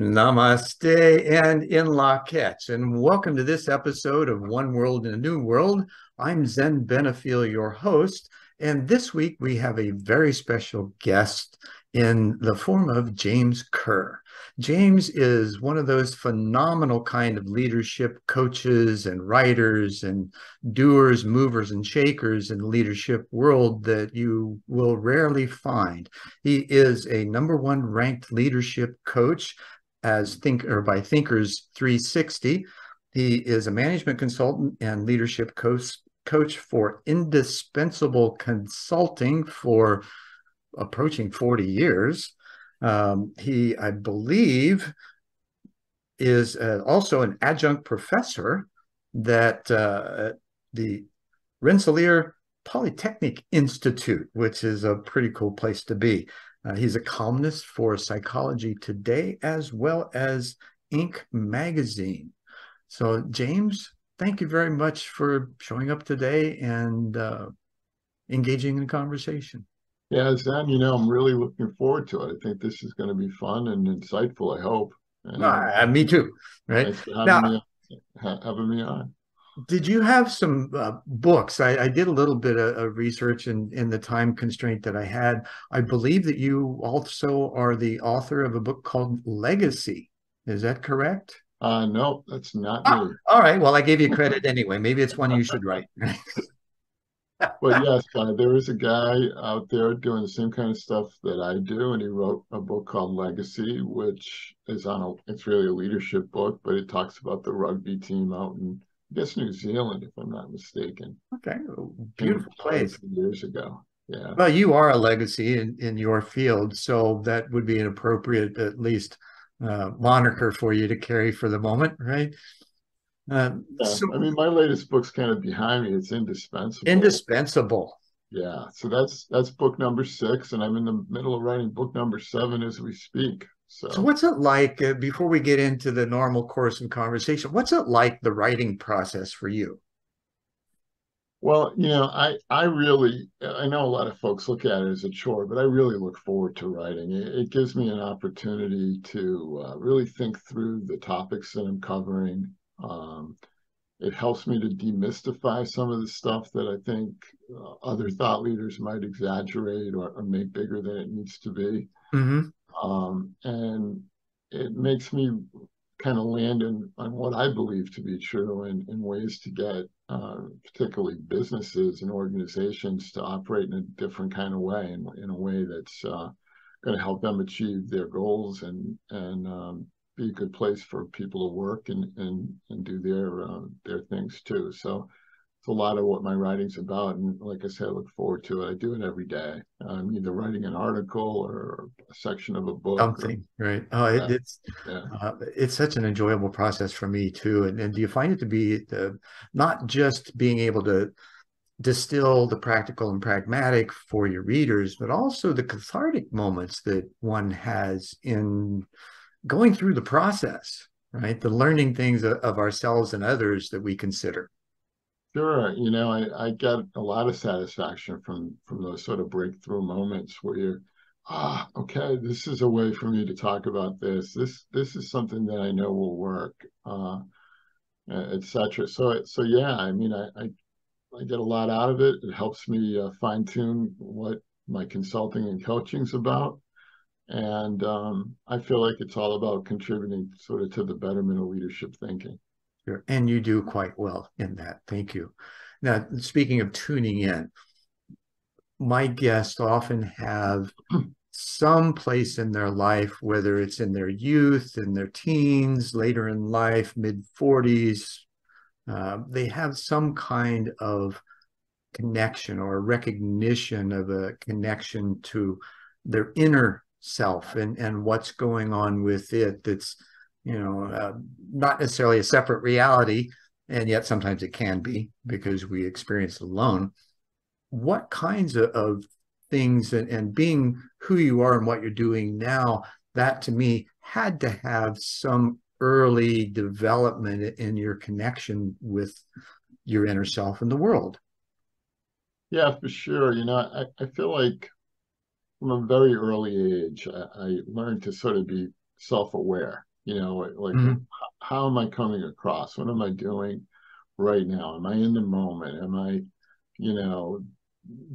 Namaste and in Lak'ech, and welcome to this episode of One World in a New World. I'm Zen Benefiel, your host, and this week we have a very special guest in the form of James Kerr. James is one of those phenomenal kind of leadership coaches and writers and doers, movers, and shakers in the leadership world that you will rarely find. He is a number one ranked leadership coach as think or by Thinkers 360. He is a management consultant and leadership coach coach for indispensable consulting for approaching 40 years. Um, he, I believe, is uh, also an adjunct professor that uh, the Rensselaer Polytechnic Institute, which is a pretty cool place to be. Uh, he's a columnist for Psychology Today as well as Inc. magazine. So, James, thank you very much for showing up today and uh, engaging in the conversation. Yeah, Sam, you know, I'm really looking forward to it. I think this is going to be fun and insightful, I hope. And, uh, me too, right? Thanks for having, now, me, having me on. Did you have some uh, books? I, I, did a little bit of, of research in, in the time constraint that I had. I believe that you also are the author of a book called Legacy. Is that correct? Uh, no, that's not ah, me. All right. Well, I gave you credit anyway. Maybe it's one you should write. but yes, uh, there is a guy out there doing the same kind of stuff that I do, and he wrote a book called Legacy, which is on a. It's really a leadership book, but it talks about the rugby team out in I guess New Zealand, if I'm not mistaken. Okay, beautiful place. Years ago, yeah. Well, you are a legacy in, in your field, so that would be an appropriate, at least, uh, moniker for you to carry for the moment, right? Uh, yeah. so, I mean, my latest book's kind of behind me. It's indispensable. Indispensable. Yeah. So that's that's book number six, and I'm in the middle of writing book number seven as we speak. So, so what's it like uh, before we get into the normal course of conversation? What's it like the writing process for you? Well, you know, I I really I know a lot of folks look at it as a chore, but I really look forward to writing. It, it gives me an opportunity to uh, really think through the topics that I'm covering. Um, it helps me to demystify some of the stuff that I think uh, other thought leaders might exaggerate or, or, make bigger than it needs to be. Mm-hmm. Um, and it makes me kind of land in on what I believe to be true and in, ways to get uh, particularly businesses and organizations to operate in a different kind of way, in, in a way that's uh, going to help them achieve their goals and and um, be a good place for people to work and and and do their uh, their things too. So it's a lot of what my writing's about. And like I said, I look forward to it. I do it every day. I'm either writing an article or a section of a book. Something, or, right? Oh, it, it's yeah. Uh, it's such an enjoyable process for me too. And, and do you find it to be the, not just being able to distill the practical and pragmatic for your readers, but also the cathartic moments that one has in going through the process, right? The learning things of, of ourselves and others that we consider. Sure, you know, I, I get a lot of satisfaction from from those sort of breakthrough moments where you're, ah, okay, this is a way for me to talk about this. This this is something that I know will work, uh, etc. So so yeah, I mean, I, I, I get a lot out of it. It helps me uh, fine tune what my consulting and coaching's about, and um, I feel like it's all about contributing sort of to the betterment of leadership thinking. And you do quite well in that. Thank you. Now, speaking of tuning in, my guests often have some place in their life, whether it's in their youth, in their teens, later in life, mid 40s, uh, they have some kind of connection or recognition of a connection to their inner self and, and what's going on with it that's you know, uh, not necessarily a separate reality, and yet sometimes it can be because we experience it alone. What kinds of, of things and, and being who you are and what you're doing now, that to me had to have some early development in your connection with your inner self and the world. Yeah, for sure. You know, I, I feel like from a very early age, I, I learned to sort of be self-aware. You know, like mm-hmm. how am I coming across? What am I doing right now? Am I in the moment? Am I, you know,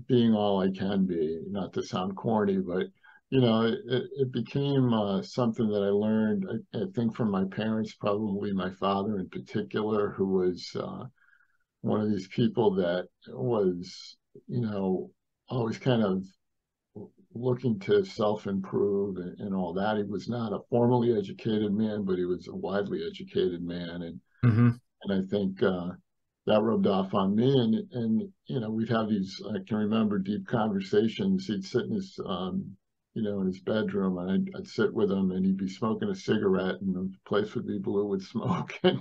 being all I can be? Not to sound corny, but you know, it, it became uh, something that I learned, I, I, think, from my parents, probably my father in particular, who was uh, one of these people that was, you know, always kind of looking to self-improve and, and, all that. He was not a formally educated man, but he was a widely educated man, and mm-hmm. and I think uh, that rubbed off on me. And and you know, we'd have these. I can remember deep conversations. He'd sit in his um, you know, in his bedroom, and I'd, I'd, sit with him, and he'd be smoking a cigarette, and the place would be blue with smoke, and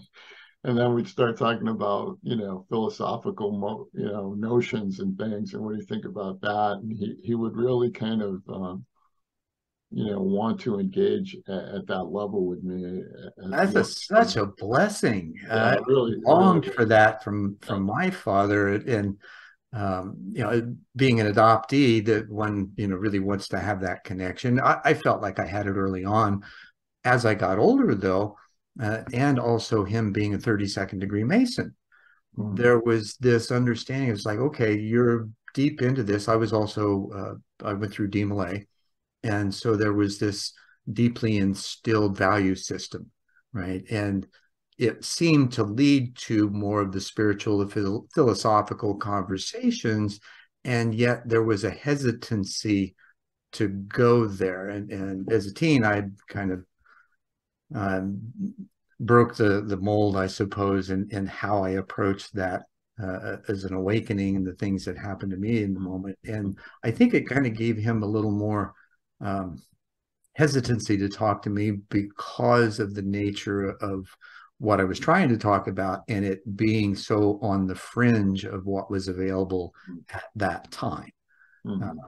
and then we'd start talking about, you know, philosophical, you know, notions and things, and what do you think about that? And he he would really kind of, um, you know, want to engage at, at that level with me. That's a, such a blessing. Yeah, uh, I really longed really. for that from from my father, and um, you know, being an adoptee, that one, you know, really wants to have that connection. I, I felt like I had it early on. As I got older, though, uh, and also him being a 32nd degree Mason, mm-hmm. there was this understanding. It's like, okay, you're deep into this. I was also, uh, I went through DeMolay. And so there was this deeply instilled value system, right? And it seemed to lead to more of the spiritual, the philosophical conversations, and yet there was a hesitancy to go there. And, and as a teen, I kind of um, broke the the mold, I suppose, in, in how I approached that uh, as an awakening and the things that happened to me in the moment. And I think it kind of gave him a little more um, hesitancy to talk to me because of the nature of what I was trying to talk about and it being so on the fringe of what was available at that time. Mm-hmm. Uh,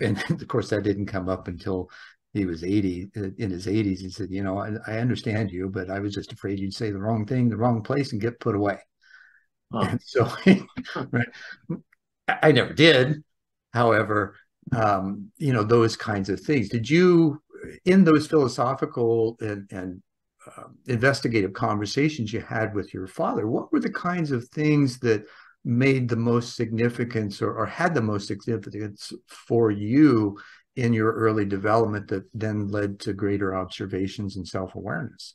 and of course, that didn't come up until he was 80 uh, in his 80s. He said, You know, I, I understand you, but I was just afraid you'd say the wrong thing, the wrong place, and get put away. Huh. And so right, I never did. However, um, you know, those kinds of things. Did you, in those philosophical and, and uh, investigative conversations you had with your father, what were the kinds of things that made the most significance or, or had the most significance for you in your early development that then led to greater observations and self-awareness?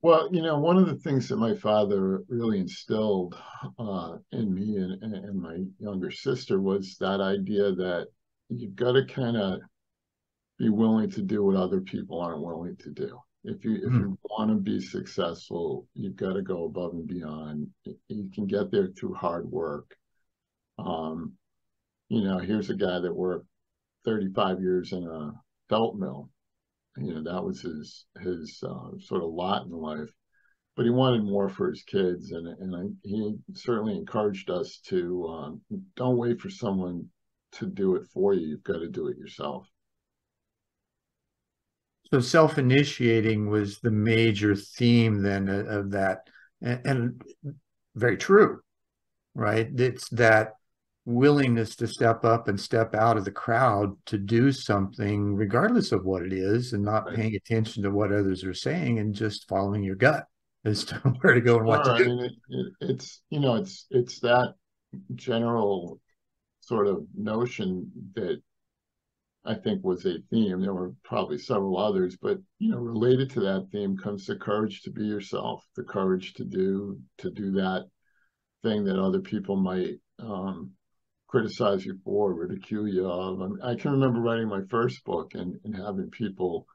Well, you know, one of the things that my father really instilled uh, in me and, and my younger sister was that idea that you've got to kind of be willing to do what other people aren't willing to do. If you if mm. you want to be successful, you've got to go above and beyond. You can get there through hard work. Um, you know, here's a guy that worked 35 years in a felt mill. You know, that was his his uh, sort of lot in life. But he wanted more for his kids, and and I, he certainly encouraged us to um, don't wait for someone to do it for you. You've got to do it yourself. So self-initiating was the major theme then of that, and, and very true, right? It's that willingness to step up and step out of the crowd to do something, regardless of what it is, and not right. paying attention to what others are saying and just following your gut as to where to go and what to do. I mean, it, it, it's you know, it's it's that general sort of notion that I think was a theme. There were probably several others, but you know, related to that theme comes the courage to be yourself, the courage to do to do that thing that other people might um, criticize you for, ridicule you of. I, mean, I, can remember writing my first book and, and having people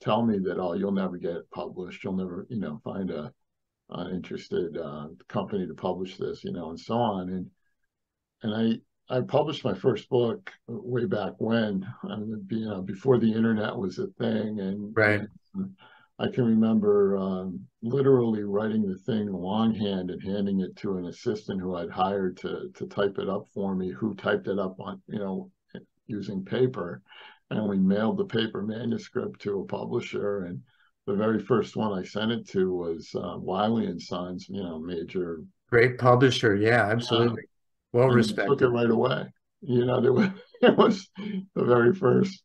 tell me that, oh, you'll never get it published. You'll never, you know, find a an interested uh, company to publish this, you know, and so on. And and I I published my first book way back when, I mean, you know, before the internet was a thing, and right. And I can remember um, literally writing the thing longhand and handing it to an assistant who I'd hired to to type it up for me, who typed it up on you know using paper, and we mailed the paper manuscript to a publisher and. The very first one I sent it to was uh, Wiley and Sons, you know, major great publisher. Yeah, absolutely well respected. Took it right away. You know, there was, it was the very first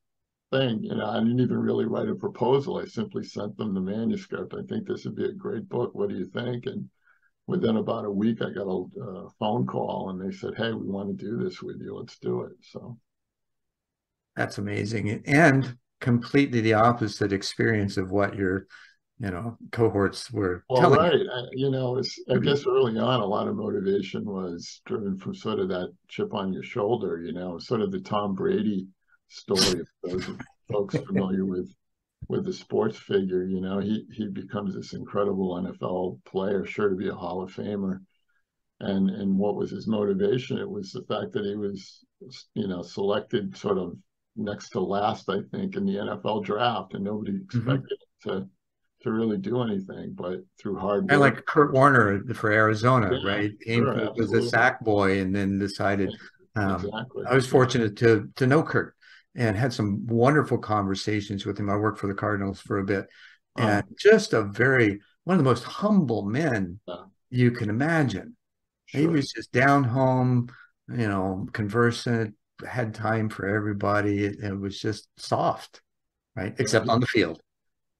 thing. You know, I didn't even really write a proposal. I simply sent them the manuscript. I think this would be a great book. What do you think? And within about a week, I got a uh, phone call and they said, "Hey, we want to do this with you. Let's do it." So that's amazing, and completely the opposite experience of what your you know cohorts were well, telling right. You. you know, it's, I mm-hmm. guess early on, a lot of motivation was driven from sort of that chip on your shoulder. You know, sort of the Tom Brady story. Of those folks familiar with with the sports figure, you know, he he becomes this incredible NFL player, sure to be a Hall of Famer. And and what was his motivation? It was the fact that he was, you know, selected sort of next to last, I think, in the NFL draft, and nobody mm-hmm. expected mm-hmm. to to really do anything, but through hard work. And like Kurt Warner for Arizona, yeah, right? Came sure, was a sack boy and then decided. Um, exactly. I was fortunate to to know Kurt and had some wonderful conversations with him. I worked for the Cardinals for a bit, oh. and just a very one of the most humble men you can imagine. Sure. He was just down home, you know, conversant, had time for everybody. It, it was just soft, right? Except on the field.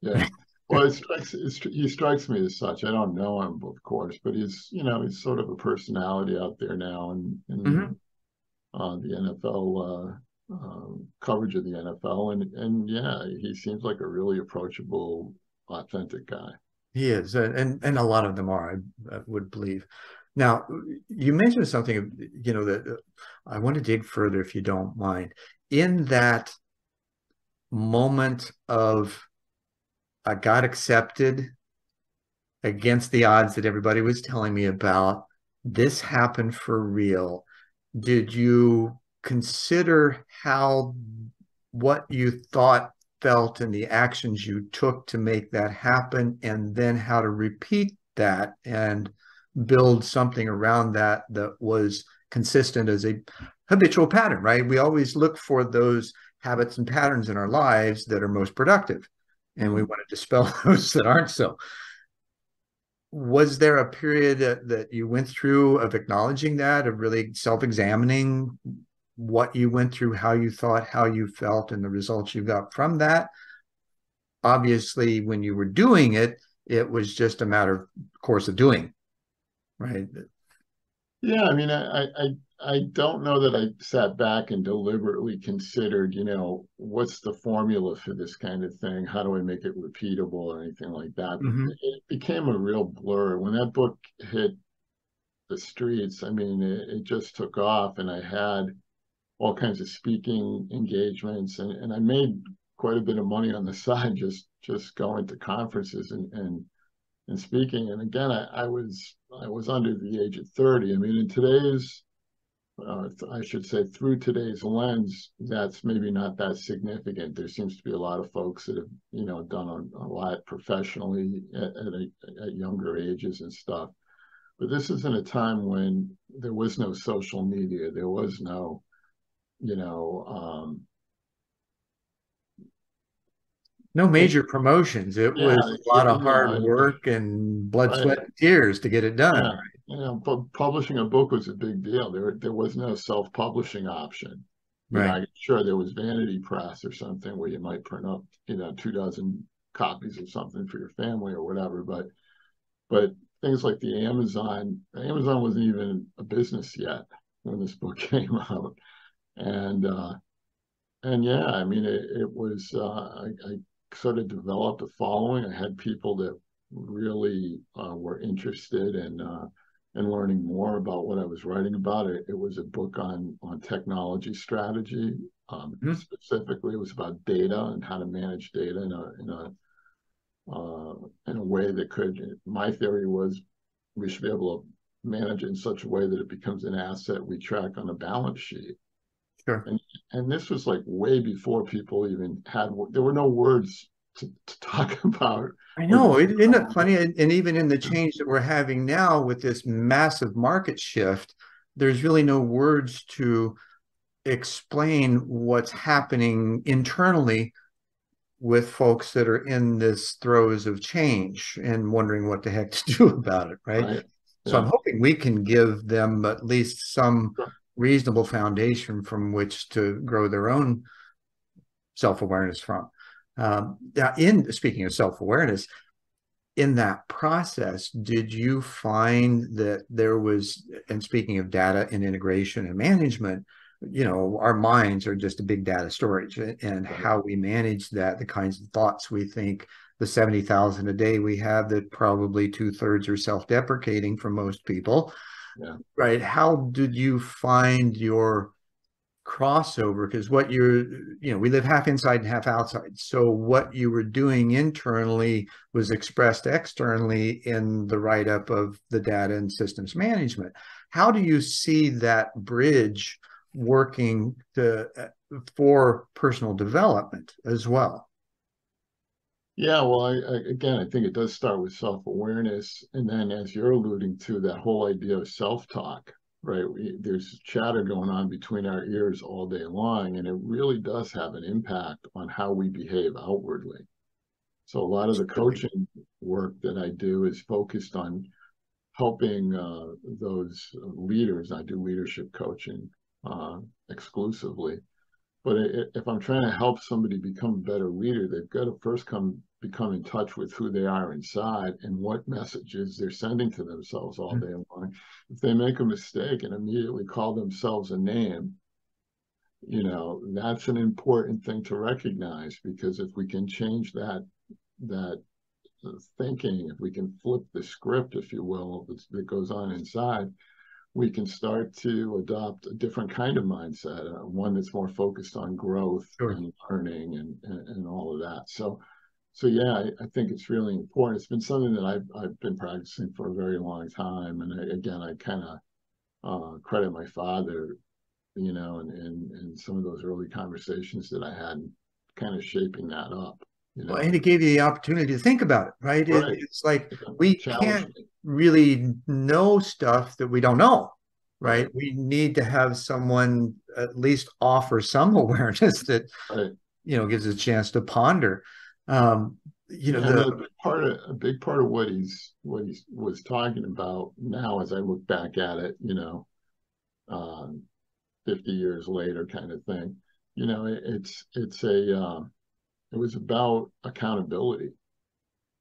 Yeah. Well, it strikes, it, he strikes me as such. I don't know him, of course, but he's, you know, he's sort of a personality out there now in, in mm-hmm. uh, the NFL uh, um, coverage of the NFL, and and yeah, he seems like a really approachable, authentic guy. He is, and and a lot of them are, I, would believe. Now, you mentioned something, you know, that uh, I want to dig further, if you don't mind. In that moment of I got accepted against the odds that everybody was telling me about, this happened for real. Did you consider how what you thought, felt, and the actions you took to make that happen, and then how to repeat that and build something around that that was consistent as a habitual pattern, right? We always look for those habits and patterns in our lives that are most productive, and we mm-hmm. want to dispel those that aren't so. Was there a period that, that you went through of acknowledging that, of really self examining what you went through, how you thought, how you felt, and the results you got from that. Obviously, when you were doing it, it was just a matter of course of doing, right? Yeah, I mean, I, I I don't know that I sat back and deliberately considered, you know, what's the formula for this kind of thing? How do I make it repeatable or anything like that? Mm-hmm. It became a real blur when that book hit the streets. I mean, it, it just took off, and I had all kinds of speaking engagements, and, and I made quite a bit of money on the side just just going to conferences and and, and speaking. And again, I, I was I was under the age of thirty. I mean, in today's uh, I should say through today's lens, that's maybe not that significant. There seems to be a lot of folks that have, you know, done a, a lot professionally at, at, a, at, younger ages and stuff. But this is in a time when there was no social media, there was no you know, um, no major promotions. It yeah, was a lot of hard know, work and blood, right. sweat, and tears to get it done. Yeah. You know, but publishing a book was a big deal. There, there was no self-publishing option. Right. You know, sure, there was Vanity Press or something where you might print up, you know, two dozen copies of something for your family or whatever. But, but things like the Amazon, Amazon wasn't even a business yet when this book came out and uh, and yeah, I mean, it, it was uh, I, I, sort of developed a following. I had people that really uh, were interested in uh, in learning more about what I was writing about. It, it was a book on on technology strategy. Um, mm-hmm. Specifically, it was about data and how to manage data in a in a uh, in a way that could. My theory was we should be able to manage it in such a way that it becomes an asset we track on a balance sheet. Sure. And, and this was like way before people even had, there were no words to, to talk about. I know, it, isn't it funny? And, and even in the change that we're having now with this massive market shift, there's really no words to explain what's happening internally with folks that are in this throes of change and wondering what the heck to do about it, right? right. So yeah. I'm hoping we can give them at least some sure reasonable foundation from which to grow their own self-awareness from. Um, now, in speaking of self-awareness, in that process, did you find that there was, and speaking of data and integration and management, you know, our minds are just a big data storage and how we manage that, the kinds of thoughts we think, the 70,000 a day we have that probably two thirds are self deprecating for most people. Yeah. Right. How did you find your crossover because what you're you know we live half inside and half outside so what you were doing internally was expressed externally in the write-up of the data and systems management how do you see that bridge working to uh, for personal development as well yeah well I, I, again i think it does start with self-awareness and then as you're alluding to that whole idea of self-talk right? We, there's chatter going on between our ears all day long, and it really does have an impact on how we behave outwardly. So a lot of the coaching work that I do is focused on helping uh, those leaders. I do leadership coaching uh, exclusively. But if I'm trying to help somebody become a better leader, they've got to first come become in touch with who they are inside and what messages they're sending to themselves all mm-hmm. day long. If they make a mistake and immediately call themselves a name, you know, that's an important thing to recognize because if we can change that that thinking, if we can flip the script, if you will, that goes on inside, we can start to adopt a different kind of mindset, uh, one that's more focused on growth sure. and learning and, and, and all of that. So so yeah, I, I, think it's really important. It's been something that I've I've been practicing for a very long time, and I, again, I kind of uh, credit my father, you know, and, and and some of those early conversations that I had, kind of shaping that up. You know? Well, and it gave you the opportunity to think about it, right? right. It, it's like we can't really know stuff that we don't know, right? right? We need to have someone at least offer some awareness that right. you know gives us a chance to ponder. Um, you know, the, a big part of a big part of what he's what he was talking about now, as I look back at it, you know, um, fifty years later, kind of thing. You know, it, it's it's a uh, it was about accountability.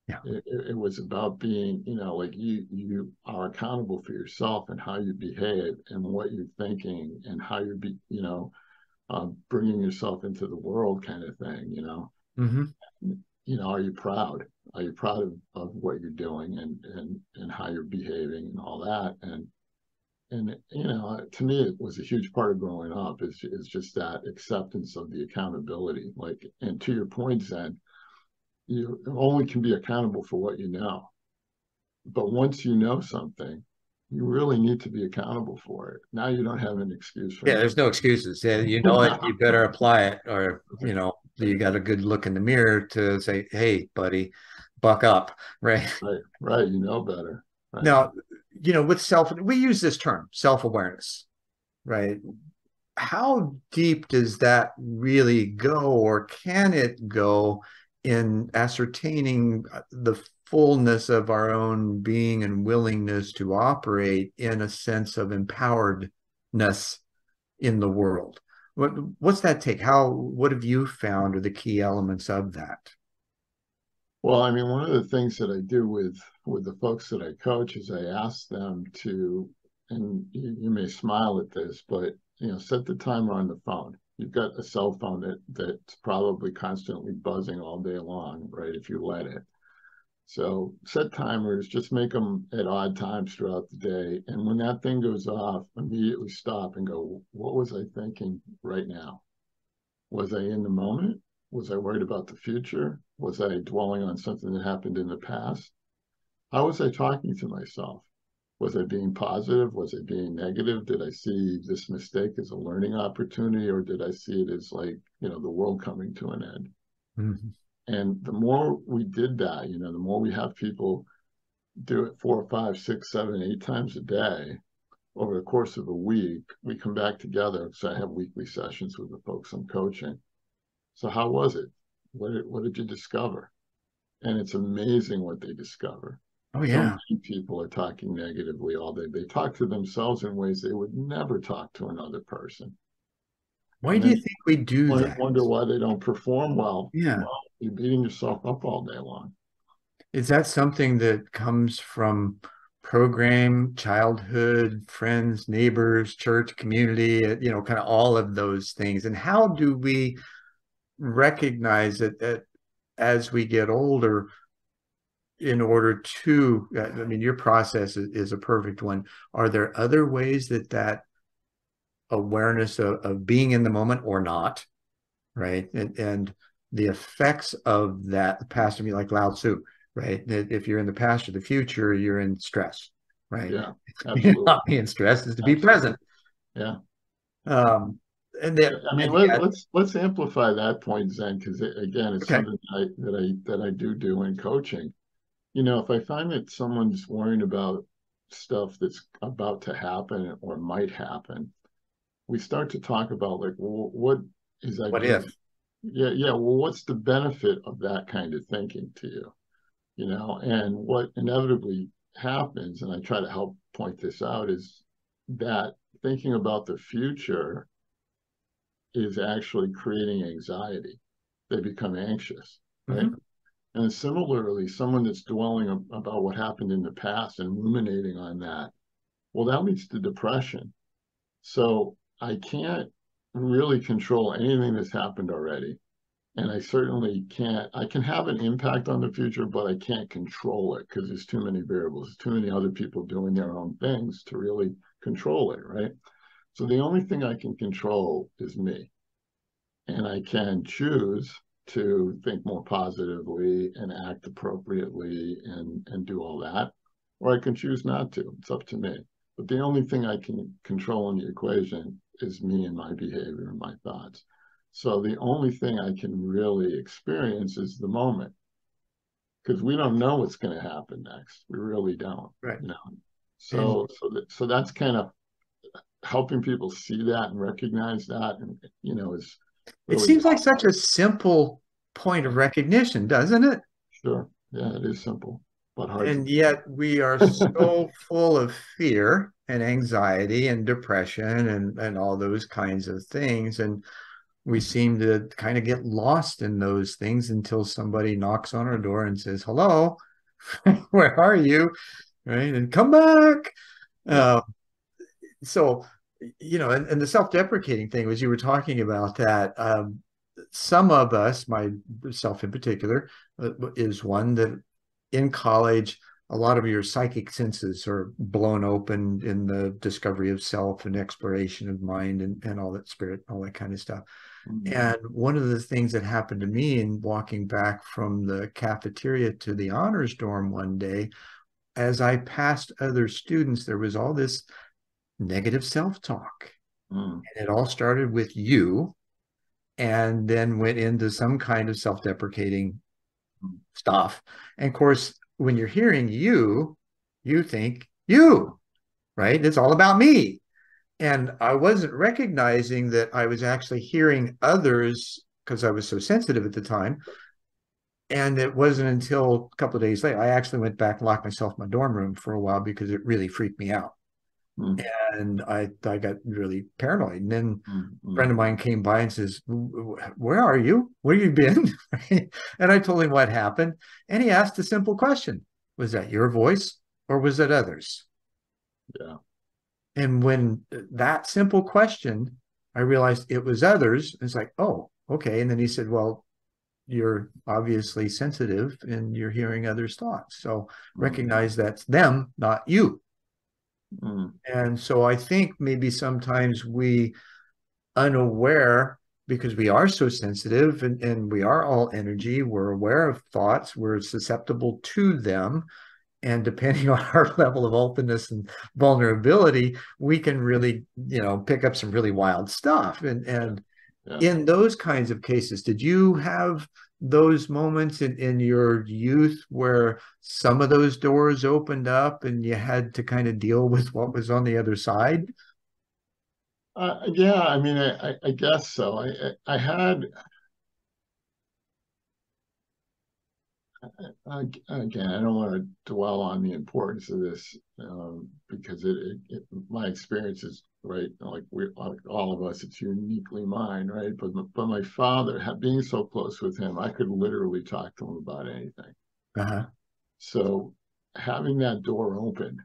Yeah. It, it, was about being, you know, like you you are accountable for yourself and how you behave and what you're thinking and how you're be, you know, uh, bringing yourself into the world, kind of thing. You know, Mm-hmm. You know, are you proud? Are you proud of, of what you're doing and, and, and how you're behaving and all that? And, and, you know, to me, it was a huge part of growing up is, is just that acceptance of the accountability. Like, and to your point, Zen, you only can be accountable for what you know. But once you know something, you really need to be accountable for it. Now you don't have an excuse for yeah, there's no excuses. Yeah, you know it, you better apply it, or you know, you got a good look in the mirror to say, "Hey, buddy, buck up." Right. Right. Right. You know better. Right. Now, you know, with self, we use this term, self awareness, right? How deep does that really go, or can it go in ascertaining uh, the fullness of our own being and willingness to operate in a sense of empoweredness in the world? What what's that take? How what have you found are the key elements of that? Well, I mean, one of the things that I do with with the folks that I coach is I ask them to, and you, you may smile at this, but you know, set the timer on the phone. You've got a cell phone that that's probably constantly buzzing all day long, right? If you let it. So set timers, just make them at odd times throughout the day. And when that thing goes off, immediately stop and go, what was I thinking right now? Was I in the moment? Was I worried about the future? Was I dwelling on something that happened in the past? How was I talking to myself? Was I being positive? Was I being negative? Did I see this mistake as a learning opportunity or did I see it as like, you know, the world coming to an end? Mm-hmm. And the more we did that, you know, the more we have people do it four, five, six, seven, eight times a day over the course of a week, we come back together. So I have weekly sessions with the folks I'm coaching. So how was it? What did, what did you discover? And it's amazing what they discover. Oh yeah. So people are talking negatively all day. They talk to themselves in ways they would never talk to another person. Why do you think we do wonder, that? Wonder why they don't perform well. Yeah. Well, you're beating yourself up all day long. Is that something that comes from program, childhood, friends, neighbors, church, community, you know, kind of all of those things? And how do we recognize it that as we get older in order to, I mean, your process is, is a perfect one. Are there other ways that that awareness of, of being in the moment or not, right? And, and the effects of that, past, to me, like Lao Tzu, right? If you're in the past or the future, you're in stress, right? Yeah, absolutely. not being stressed is to be present. Yeah. Um, and then, I mean, let, yet- let's let's amplify that point, Zen, because again, it's Okay. something that I, that I that I do do in coaching. You know, if I find that someone's worrying about stuff that's about to happen or might happen, we start to talk about like, well, what is that? What if? Yeah, yeah. Well, what's the benefit of that kind of thinking to you? You know, and what inevitably happens, and I try to help point this out, is that thinking about the future is actually creating anxiety. They become anxious, right? Mm-hmm. And similarly, someone that's dwelling ab- about what happened in the past and ruminating on that, well, that leads to depression. So I can't really control anything that's happened already. And I certainly can't, I can have an impact on the future, but I can't control it because there's too many variables, too many other people doing their own things to really control it, right? So the only thing I can control is me. And I can choose to think more positively and act appropriately and, and do all that. Or I can choose not to. It's up to me. But the only thing I can control in the equation is me and my behavior and my thoughts. So the only thing I can really experience is the moment. Because we don't know what's going to happen next. We really don't. Right. You know? So so that, so that's kind of helping people see that and recognize that and you know is It seems like such a simple point of recognition, doesn't it? sure yeah it is simple And yet we are so full of fear and anxiety and depression and, and all those kinds of things. And we seem to kind of get lost in those things until somebody knocks on our door and says, hello, where are you? Right. And come back. Uh, so, you know, and, and the self-deprecating thing was you were talking about that. Um, some of us, myself in particular, uh, is one that in college, a lot of your psychic senses are blown open in the discovery of self and exploration of mind and, and all that spirit, all that kind of stuff. Mhm. And one of the things that happened to me in walking back from the cafeteria to the honors dorm one day, as I passed other students, there was all this negative self talk. Mm. And it all started with you and then went into some kind of self deprecating stuff. And of course, when you're hearing you, you think you, right? It's all about me. And I wasn't recognizing that I was actually hearing others because I was so sensitive at the time. And it wasn't until a couple of days later, I actually went back and locked myself in my dorm room for a while because it really freaked me out. Mm. And I, I got really paranoid. And then Mm. a friend of mine came by and says, Where are you? Where have you been? and I told him what happened. And he asked a simple question Was that your voice or was it others? yeah And when that simple question, I realized it was others. It's like, oh, okay. And then he said, Well, you're obviously sensitive and you're hearing others' thoughts. So recognize that's them, not you. Mm. And so I think maybe sometimes we unaware because we are so sensitive and, and we are all energy, we're aware of thoughts, we're susceptible to them. And depending on our level of openness and vulnerability, we can really, you know, pick up some really wild stuff. And and Yeah. in those kinds of cases, did you have those moments in, in your youth where some of those doors opened up and you had to kind of deal with what was on the other side? Uh, yeah, I mean, I, I, I guess so. I, I I had, again, I don't want to dwell on the importance of this um, because it, it, it, my experience is right. Like we, like all of us, it's uniquely mine, right? But but my father, being so close with him, I could literally talk to him about anything. Uh-huh. So having that door open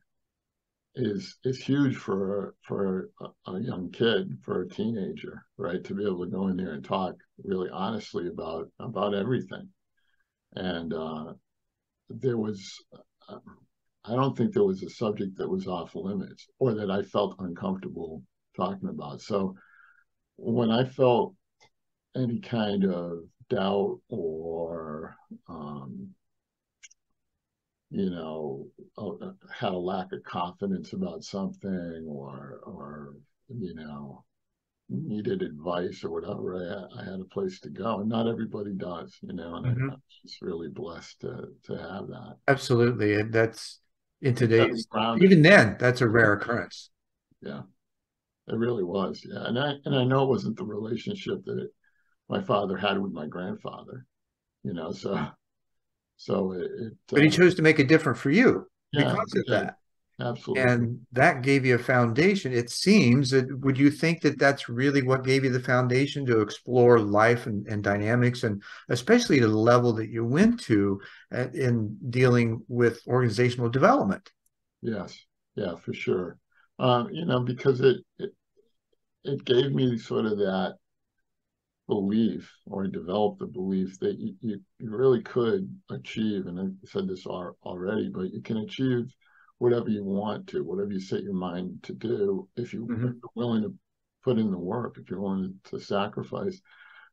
is is huge for for a, a, young kid, for a teenager, right? To be able to go in there and talk really honestly about about everything and uh, there was uh, i don't think there was a subject that was off limits or that i felt uncomfortable talking about. So when i felt any kind of doubt or um, you know had a lack of confidence about something or or you know needed advice or whatever, I, I, had a place to go. And not everybody does, you know, and mm-hmm. I'm just really blessed to to have that. Absolutely. And that's in today's even then, that's a rare occurrence. Yeah. It really was. Yeah. And I and I know it wasn't the relationship that it, my father had with my grandfather, you know, so so it, it But he uh, chose to make it different for you yeah, because of that. Absolutely. And that gave you a foundation. It seems that would you think that that's really what gave you the foundation to explore life and, and dynamics, and especially the level that you went to at, in dealing with organizational development? Yes, yeah, for sure. Um, you know, because it, it it gave me sort of that belief or develop the belief that you, you, you really could achieve, and I said this already, but you can achieve whatever you want to, whatever you set your mind to do, if, you, mm-hmm. are willing to put in the work, if you're willing to sacrifice,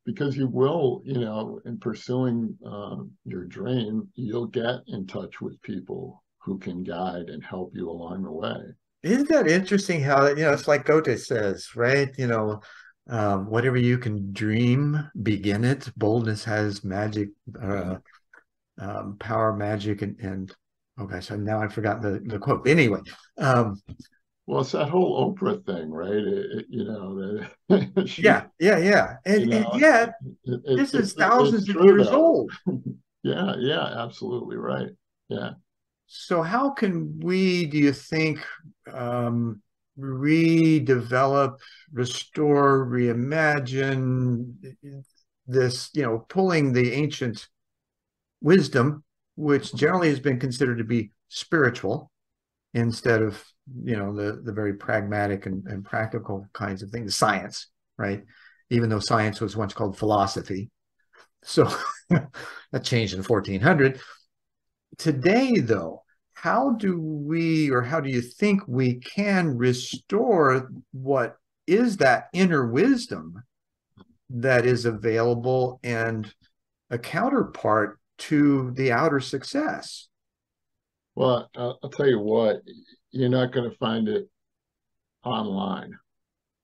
because you will, you know, in pursuing uh, your dream, you'll get in touch with people who can guide and help you along the way. Isn't that interesting how, you know, it's like Goethe says, right? You know, um, whatever you can dream, begin it. Boldness has magic, uh, um, power, magic, and, and oh so now I forgot the, the quote. Anyway, um, well, it's that whole Oprah thing, right? It, it, you know, she, yeah, yeah, yeah, and, know, and yet it, this is thousands of years though. old. yeah, yeah, absolutely right. Yeah. So, how can we, do you think, um, redevelop, restore, reimagine this? You know, pulling the ancient wisdom which generally has been considered to be spiritual instead of you know the the very pragmatic and, and practical kinds of things. Science right? Even though science was once called philosophy. So that changed in 1400 today though how do we or how do you think we can restore what is that inner wisdom that is available and a counterpart to the outer success? Well, I'll, tell you what, you're not going to find it online.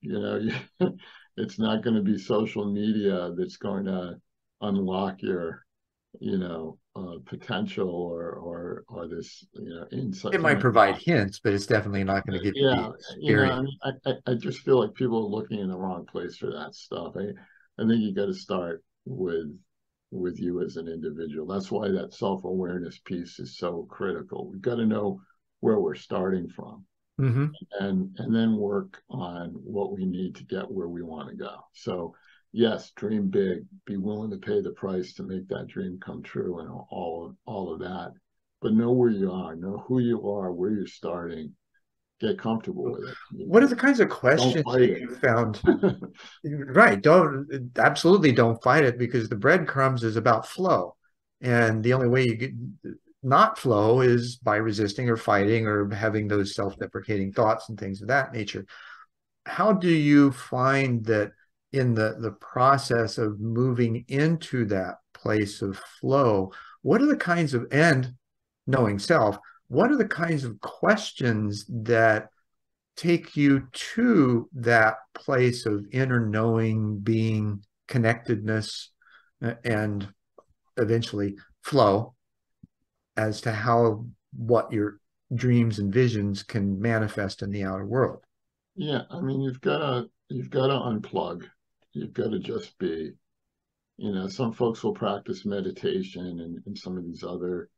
You know, you, it's not going to be social media that's going to unlock your, you know, uh, potential or or or this, you know, insight. It might provide hints, but it's definitely not going to give yeah, you. Yeah, I, mean, I I just feel like people are looking in the wrong place for that stuff. I I think you got to start with with you as an individual. That's why that self awareness piece is so critical. We've got to know where we're starting from. Mm-hmm. And and then work on what we need to get where we want to go. So yes, dream big, be willing to pay the price to make that dream come true and all of all of that. But know where you are, know who you are, where you're starting, get comfortable with it. What are the kinds of questions you found? right. Don't absolutely don't fight it because the breadcrumbs is about flow. And the only way you get not flow is by resisting or fighting or having those self-deprecating thoughts and things of that nature. How do you find that in the, the process of moving into that place of flow, what are the kinds of and knowing self, what are the kinds of questions that take you to that place of inner knowing, being, connectedness, uh, and eventually flow as to how what your dreams and visions can manifest in the outer world? Yeah, I mean, you've got to you've got to unplug. You've got to just be. You know, some folks will practice meditation and, and some of these other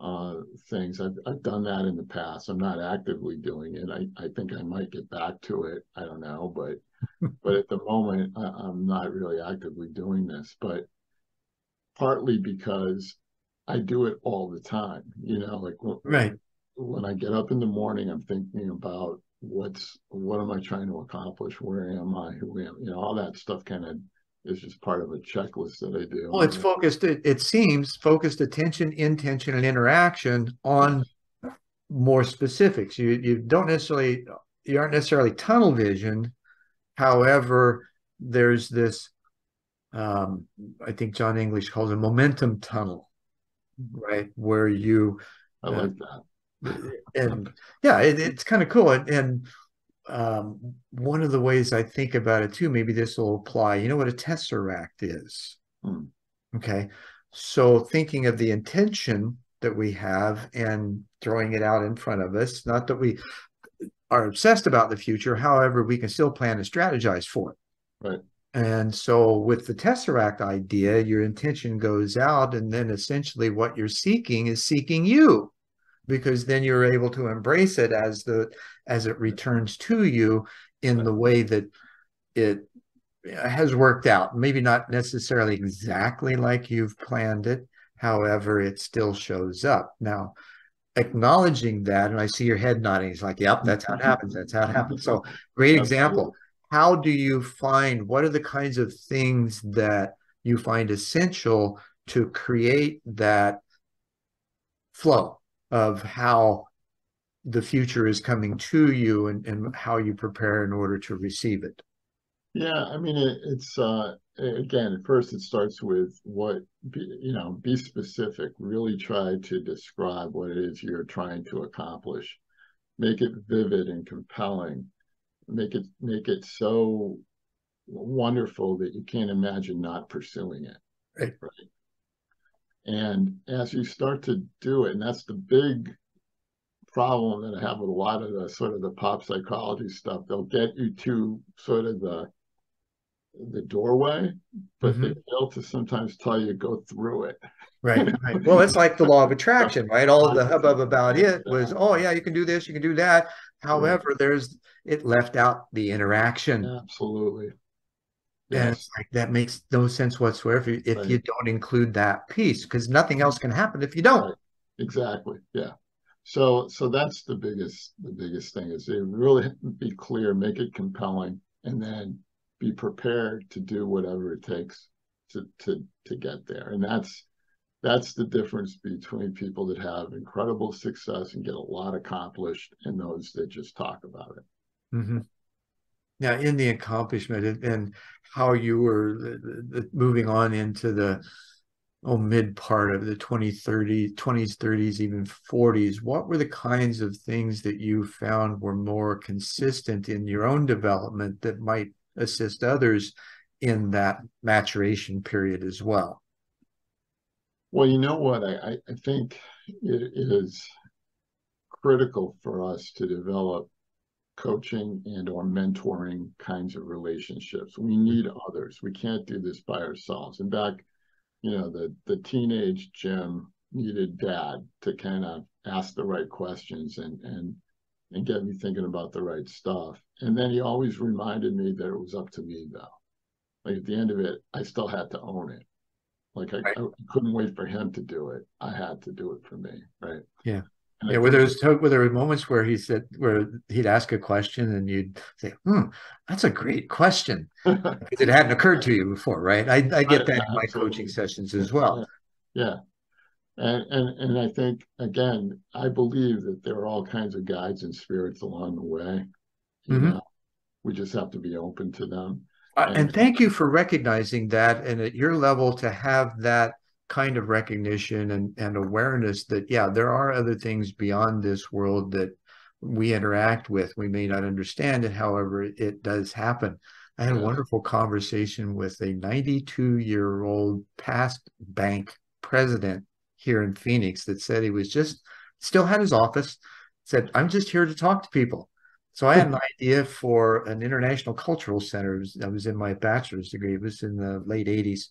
uh, things. I've, I've done that in the past. I'm not actively doing it. I, I think I might get back to it. I don't know, but but at the moment, I, I'm not really actively doing this. But partly because I do it all the time. You know, like right when I get up in the morning, I'm thinking about what's what am I trying to accomplish? Where am I? Who am you know? All that stuff kind of is just part of a checklist that I do. Well, it's focused. It, it seems focused attention, intention, and interaction on more specifics. You you don't necessarily you aren't necessarily tunnel vision. However, there's this. Um, I think John English calls it momentum tunnel, right? Where you. I like uh, that. And yeah, it, it's kind of cool. And, and um, one of the ways I think about it too, maybe this will apply. You know what a tesseract is? Hmm. Okay. So thinking of the intention that we have and throwing it out in front of us, not that we are obsessed about the future, however, we can still plan and strategize for it. Right. And so with the tesseract idea, your intention goes out, and then essentially what you're seeking is seeking you because then you're able to embrace it as the as it returns to you in the way that it has worked out. Maybe not necessarily exactly like you've planned it however it still shows up. Now acknowledging that and i see your head nodding it's like yep that's how it happens that's how it happens. So great example. How do you find what are the kinds of things that you find essential to create that flow of how the future is coming to you and, and how you prepare in order to receive it. Yeah, I mean, it, it's uh, again, first it starts with what, be, you know, be specific, really try to describe what it is you're trying to accomplish, make it vivid and compelling, make it, make it so wonderful that you can't imagine not pursuing it. Right. right? And as you start to do it, and that's the big problem that I have with a lot of the sort of the pop psychology stuff, they'll get you to sort of the the doorway, but mm-hmm. they fail to sometimes tell you go through it. Right, right. Well, it's like the law of attraction, right? All of the hubbub about it was, oh yeah, you can do this, you can do that. However, there's it left out the interaction. Absolutely. Yes. And like that makes no sense whatsoever if, right. you don't include that piece because nothing else can happen if you don't. Right. Exactly. Yeah. So so that's the biggest the biggest thing is to really be clear, make it compelling, and then be prepared to do whatever it takes to to to get there. And that's that's the difference between people that have incredible success and get a lot accomplished and those that just talk about it. Mm-hmm. Now, in the accomplishment and, how you were the, the, moving on into the oh mid part of the 2030 20s 30s even 40s what were the kinds of things that you found were more consistent in your own development that might assist others in that maturation period as well? Well you know what? I i think it is critical for us to develop coaching and or mentoring kinds of relationships. We need mm-hmm. others. We can't do this by ourselves. And back, you know, the the teenage Jim needed dad to kind of ask the right questions and and and get me thinking about the right stuff. And then he always reminded me that it was up to me though. Like at the end of it, I still had to own it. Like I, right. I couldn't wait for him to do it. I had to do it for me. Right. Yeah yeah, where there was where there were moments where he said where he'd ask a question and you'd say, "Hmm, that's a great question," because it hadn't occurred to you before, right? I, I get that in my coaching sessions as well. Yeah, and and and I think again, I believe that there are all kinds of guides and spirits along the way. You mm-hmm. know, we just have to be open to them. Uh, and, and thank you for recognizing that, and at your level to have that kind of recognition and, and awareness that yeah there are other things beyond this world that we interact with we may not understand it however it does happen. I had a wonderful conversation with a 92 year old past bank president here in phoenix that said he was just still had his office said i'm just here to talk to people. So i had an idea for an international cultural center. I was in my bachelor's degree. It was in the late 80s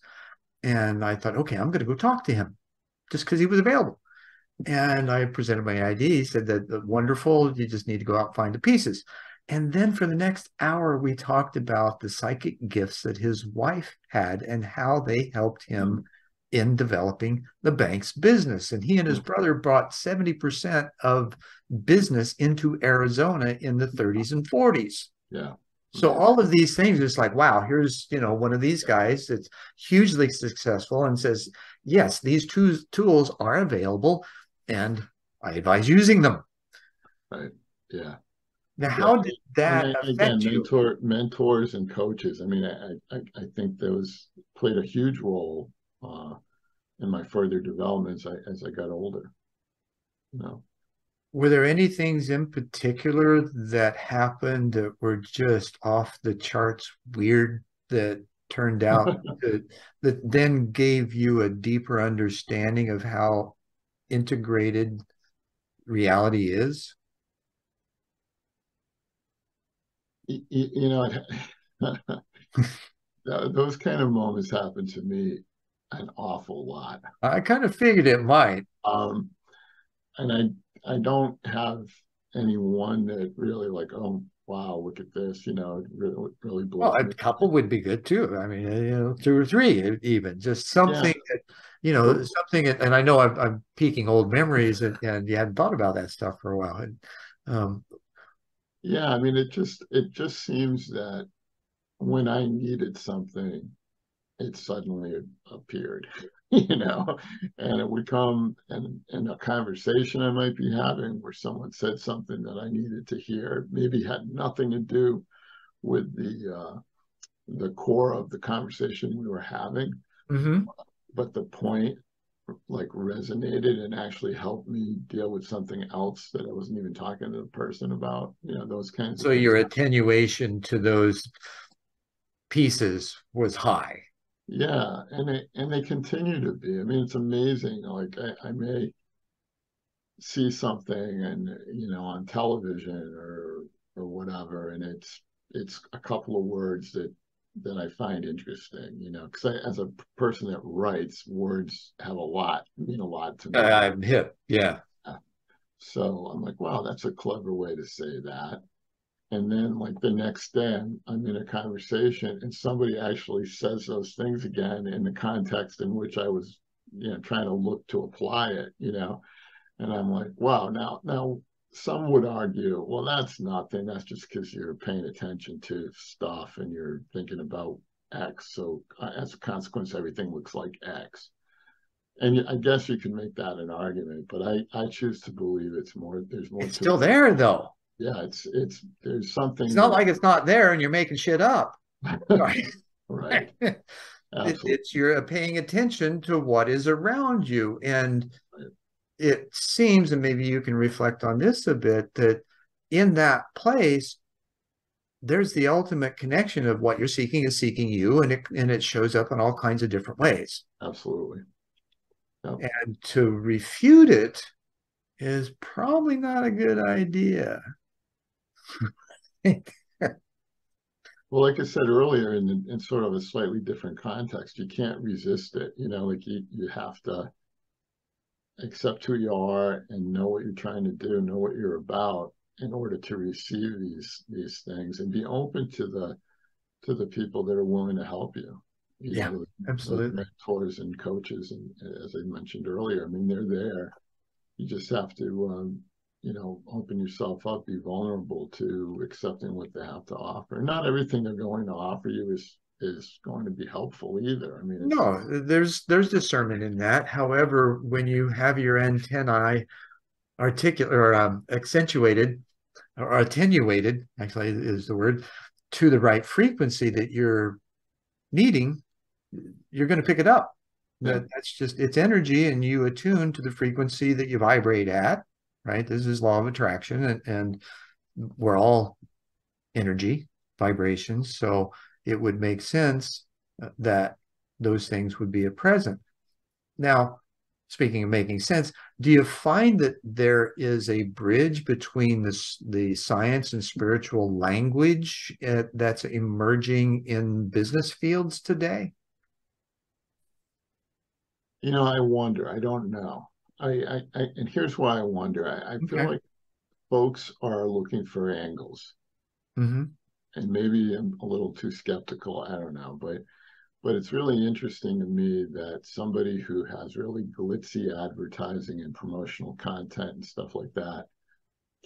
And I thought, okay, I'm going to go talk to him just because he was available. And I presented my ID. Said that wonderful. You just need to go out and find the pieces. And then for the next hour, we talked about the psychic gifts that his wife had and how they helped him in developing the bank's business. And he and his brother brought 70% of business into Arizona in the 30s and 40s. Yeah. So all of these things, it's like, wow, here's you know one of these guys that's hugely successful and says, yes, these two tools are available, and I advise using them. Right. Yeah. Now, how did that affect again, you? mentor, mentors and coaches. I mean, I, I, I think those played a huge role uh, in my further development as I, as I got older. You know? Were there any things in particular that happened that were just off the charts weird that turned out that, that then gave you a deeper understanding of how integrated reality is? You, you know, those kind of moments happen to me an awful lot. I kind of figured it might. Um, and I I don't have anyone that really like, oh wow, look at this, you know, really really Well, a couple would be good too. I mean, you know, two or three even, just something yeah. that, you know, something. And I know I'm, I'm peaking old memories, and, and you hadn't thought about that stuff for a while. And um, yeah, I mean, it just it just seems that when I needed something, it suddenly appeared, you know, and it would come and in a conversation I might be having where someone said something that I needed to hear, maybe had nothing to do with the uh, the core of the conversation we were having, mm-hmm. but the point like resonated and actually helped me deal with something else that I wasn't even talking to the person about, you know, those kinds so your attenuation to those pieces was high. Yeah, and they and they continue to be. I mean, it's amazing. Like I, I may see something and you know on television or or whatever, and it's it's a couple of words that that I find interesting, you know, because as a person that writes, words have a lot, mean a lot to me. Uh, I'm hip, yeah. So I'm like, wow, that's a clever way to say that and then like the next day I'm, I'm in a conversation and somebody actually says those things again in the context in which i was you know trying to look to apply it you know and i'm like wow now now some would argue well that's nothing that's just because you're paying attention to stuff and you're thinking about x so uh, as a consequence everything looks like x and I guess you can make that an argument, but I, I choose to believe it's more. There's more. It's still it. there, though yeah, it's it's there's something. It's not that, like it's not there and you're making shit up. right. right. it, it's you're paying attention to what is around you, and right. it seems, and maybe you can reflect on this a bit, that in that place there's the ultimate connection of what you're seeking is seeking you and it and it shows up in all kinds of different ways absolutely yep. and to refute it is probably not a good idea well, like I said earlier, in, in sort of a slightly different context, you can't resist it. You know, like you, you have to accept who you are and know what you're trying to do, know what you're about in order to receive these these things and be open to the to the people that are willing to help you. you yeah, know, absolutely. Mentors and coaches, and as I mentioned earlier, I mean, they're there. You just have to um, you know, open yourself up, be vulnerable to accepting what they have to offer. Not everything they're going to offer you is is going to be helpful either. I mean, no, there's there's discernment in that. However, when you have your antennae articulate or um, accentuated or attenuated, actually is the word, to the right frequency that you're needing, you're going to pick it up. Yeah. That, that's just it's energy, and you attune to the frequency that you vibrate at right? This is law of attraction, and, and we're all energy vibrations. So it would make sense uh, that those things would be a present. Now, speaking of making sense, do you find that there is a bridge between the, the science and spiritual language uh, that's emerging in business fields today? You know, I wonder. I don't know. I, I, I and here's why I wonder. I, I feel Okay. like folks are looking for angles, hmm and maybe I'm a little too skeptical. I don't know, but but it's really interesting to me that somebody who has really glitzy advertising and promotional content and stuff like that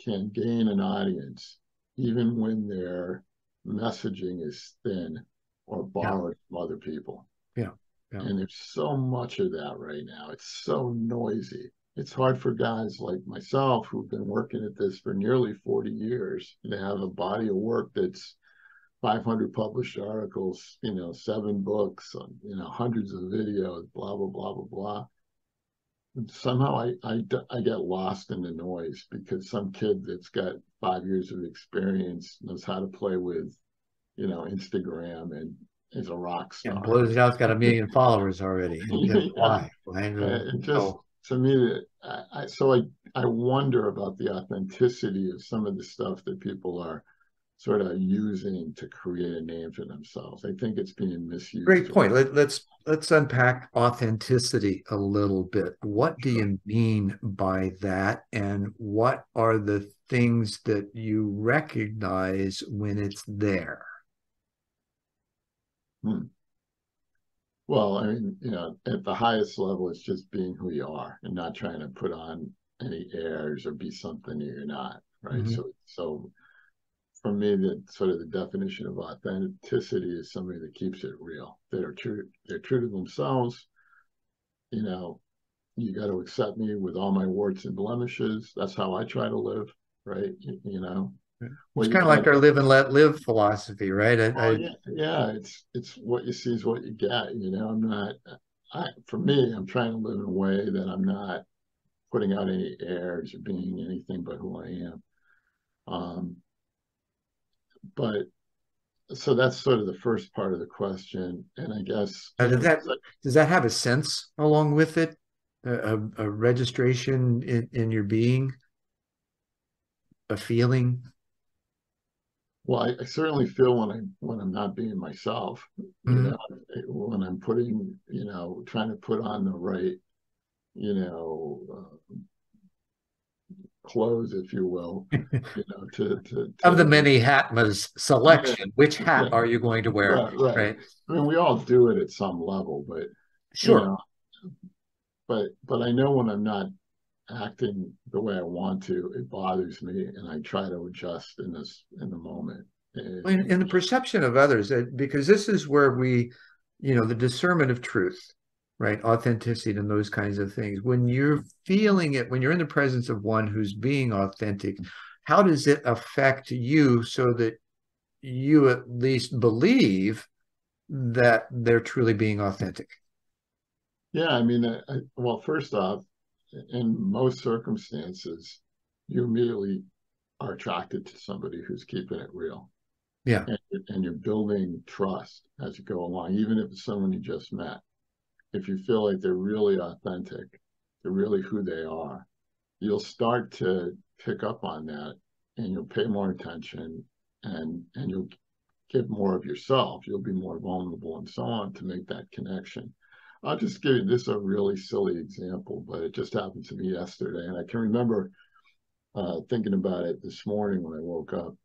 can gain an audience even when their messaging is thin or borrowed from other people. Yeah. Yeah. And there's so much of that right now. It's so noisy. It's hard for guys like myself who've been working at this for nearly 40 years to have a body of work that's 500 published articles, you know, seven books, um, you know, hundreds of videos, blah, blah, blah, blah, blah. And somehow I, I, I get lost in the noise because some kid that's got five years of experience knows how to play with, you know, Instagram and is a rock star. And blows it out. It's got a million followers already. Yeah. Why? Why? Uh, it just Oh, to me, I, I so I I wonder about the authenticity of some of the stuff that people are sort of using to create a name for themselves. I think it's being misused. great point. Let, let's let's unpack authenticity a little bit. What do you mean by that, and what are the things that you recognize when it's there? Well, I mean, you know, at the highest level, it's just being who you are and not trying to put on any airs or be something that you're not, right? Mhm. So, so for me, the sort of the definition of authenticity is somebody that keeps it real. That are true. They're true to themselves. You know, you got to accept me with all my warts and blemishes. That's how I try to live, right? You, you know, Well, It's kind of like our live and let live philosophy, right? I, Well, I- yeah, yeah, it's it's what you see is what you get. You know, I'm not. I for me, I'm trying to live in a way that I'm not putting out any airs or being anything but who I am. Um, but so that's sort of the first part of the question, and I guess did know, that- like- does that have a sense along with it? A, a, a registration in, in your being? A feeling? Well, I, I certainly feel when I when I'm not being myself, you Mhm. know, when I'm putting, you know, trying to put on the right, you know, uh, clothes, if you will, you know, to to, to Of the many Hatmas selection, which hat Yeah. are you going to wear? Right, right. Right. I mean, we all do it at some level, but you Sure. know, but but I know when I'm not acting the way I want to, it bothers me, and I try to adjust in this in the moment. And- in, in the perception of others because this is where we you know the discernment of truth right? Authenticity and those kinds of things. When you're feeling it when you're in the presence of one who's being authentic how does it affect you so that you at least believe that they're truly being authentic? Yeah, I mean, I, I, well, first off, in most circumstances, you immediately are attracted to somebody who's keeping it real. Yeah. And, and you're building trust as you go along, even if it's someone you just met. If you feel like they're really authentic, they're really who they are, you'll start to pick up on that and you'll pay more attention and and you'll give more of yourself. You'll be more vulnerable and so on to make that connection. I'll just give you this a really silly example, but it just happened to me yesterday, and I can remember uh, thinking about it this morning when I woke up.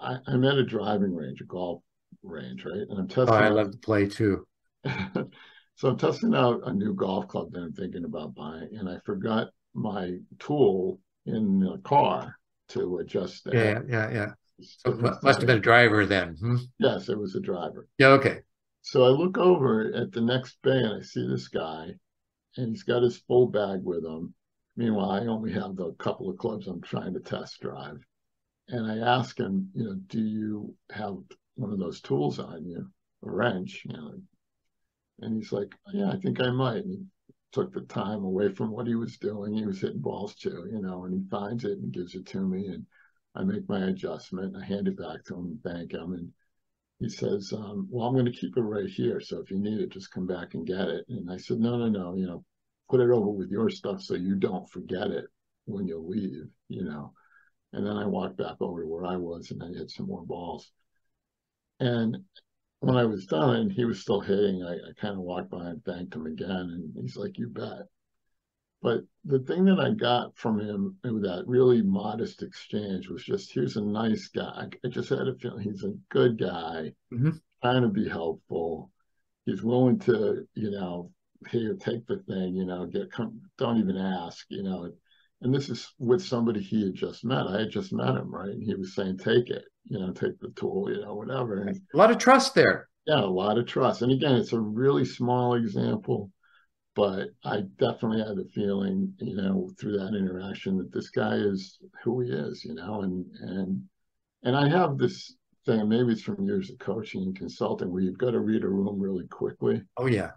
I, I'm at a driving range, a golf range, right? And I'm testing. oh i out- love to play too so I'm testing out a new golf club that I'm thinking about buying, and I forgot my tool in the car to adjust the yeah yeah yeah so must have been a driver then hmm? Yes, it was a driver. yeah okay So I look over at the next bay and I see this guy, and he's got his full bag with him. Meanwhile, I only have the couple of clubs I'm trying to test drive. And I ask him, you know, do you have one of those tools on you, a wrench? You know, and he's like, yeah, I think I might. And he took the time away from what he was doing. He was hitting balls too, you know, and he finds it and gives it to me, and I make my adjustment. I hand it back to him and thank him, and he says, um, well, I'm going to keep it right here. So if you need it, just come back and get it. And I said, no, no, no, you know, put it over with your stuff so you don't forget it when you leave, you know. And then I walked back over to where I was and I hit some more balls. And when I was done, he was still hitting. I, I kind of walked by and thanked him again, and he's like, "You bet." But the thing that I got from him with that really modest exchange was just, here's a nice guy. I just had a feeling he's a good guy, mm-hmm. trying to be helpful. He's willing to, you know, here, take the thing, you know, get come, don't even ask, you know. And this is with somebody he had just met. I had just met him, right? And he was saying, take it, you know, take the tool, you know, whatever. And, a lot of trust there. Yeah, a lot of trust. And again, it's a really small example but I definitely had the feeling, you know, through that interaction that this guy is who he is, you know, and and and I have this thing, maybe it's from years of coaching and consulting, where you've got to read a room really quickly. Oh yeah,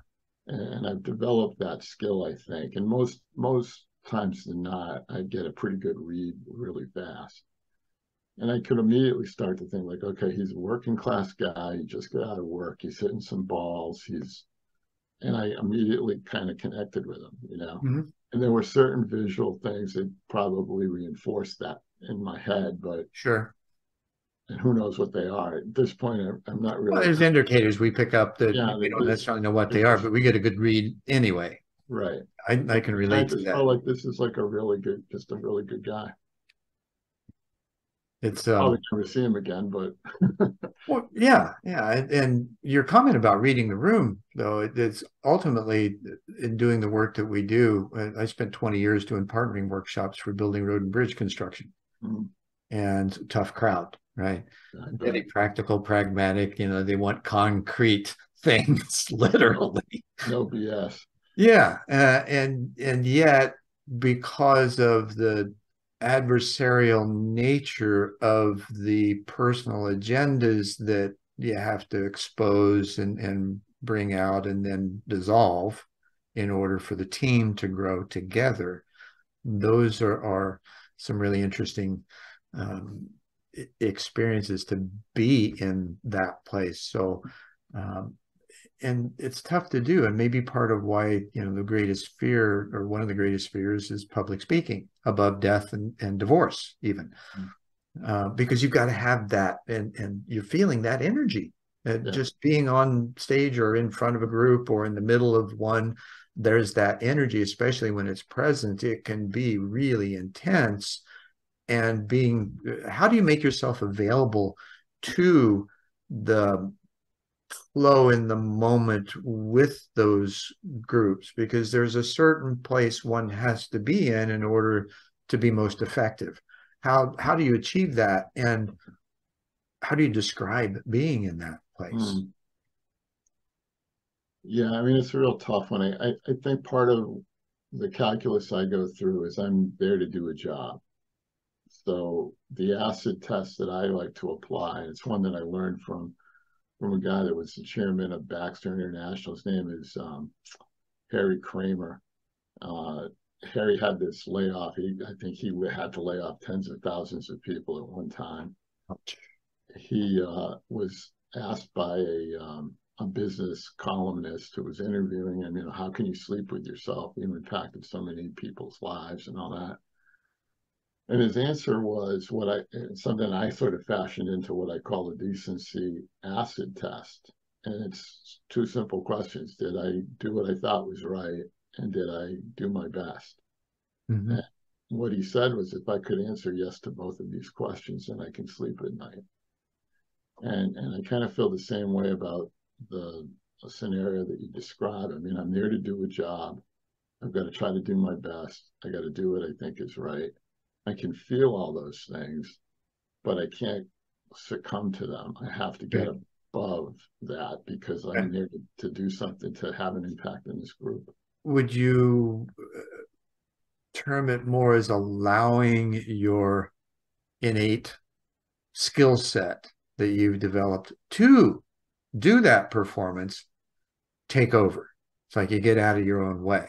and I've developed that skill, I think, and most most times than not, I get a pretty good read really fast. And I could immediately start to think like, okay, he's a working class guy. He just got out of work. He's hitting some balls. He's and I immediately kind of connected with him, you know. Mm-hmm. And there were certain visual things that probably reinforced that in my head, but sure. And who knows what they are at this point? I'm not really. Well, there's indicators we pick up that yeah, we don't necessarily know what they are, but we get a good read anyway. Right. I, I can relate I to that. Felt like this is like a really good, just a really good guy. It's um, probably never see him again, but well, yeah, yeah. And, and, your comment about reading the room, though, it, it's ultimately in doing the work that we do. I spent 20 years doing partnering workshops for building road and bridge construction, mm-hmm. and tough crowd, right? Very practical, pragmatic. You know, they want concrete things, literally. No, no BS. Yeah, uh, and and yet because of the adversarial nature of the personal agendas that you have to expose and, and bring out and then dissolve in order for the team to grow together. Those are, are some really interesting um, experiences to be in that place. So um, and it's tough to do and maybe part of why you know the greatest fear or one of the greatest fears is public speaking above death and, and divorce even mm. uh, because you've got to have that and and you're feeling that energy yeah. just being on stage or in front of a group or in the middle of one there's that energy especially when it's present it can be really intense and being how do you make yourself available to the flow in the moment with those groups because there's a certain place one has to be in in order to be most effective. How how do you achieve that? And how do you describe being in that place? Mm. yeah i mean it's a real tough one I, I think part of the calculus i go through is i'm there to do a job. So the acid test that i like to apply it's one that i learned from from a guy that was the chairman of Baxter International. His name is um, Harry Kraemer. Uh, Harry had this layoff. He, I think he had to lay off tens of thousands of people at one time. He uh, was asked by a um, a business columnist who was interviewing him, you know, how can you sleep with yourself? The impact of so many people's lives and all that. And his answer was what I something I sort of fashioned into what I call a decency acid test. And it's two simple questions. Did I do what I thought was right? And did I do my best? Mm-hmm. And what he said was if I could answer yes to both of these questions, then I can sleep at night. And and I kind of feel the same way about the scenario that you described. I mean, I'm there to do a job. I've got to try to do my best. I got to do what I think is right I can feel all those things, but I can't succumb to them. I have to get above that because I'm there to, to do something to have an impact in this group. Would you uh, term it more as allowing your innate skill set that you've developed to do that performance take over? It's like you get out of your own way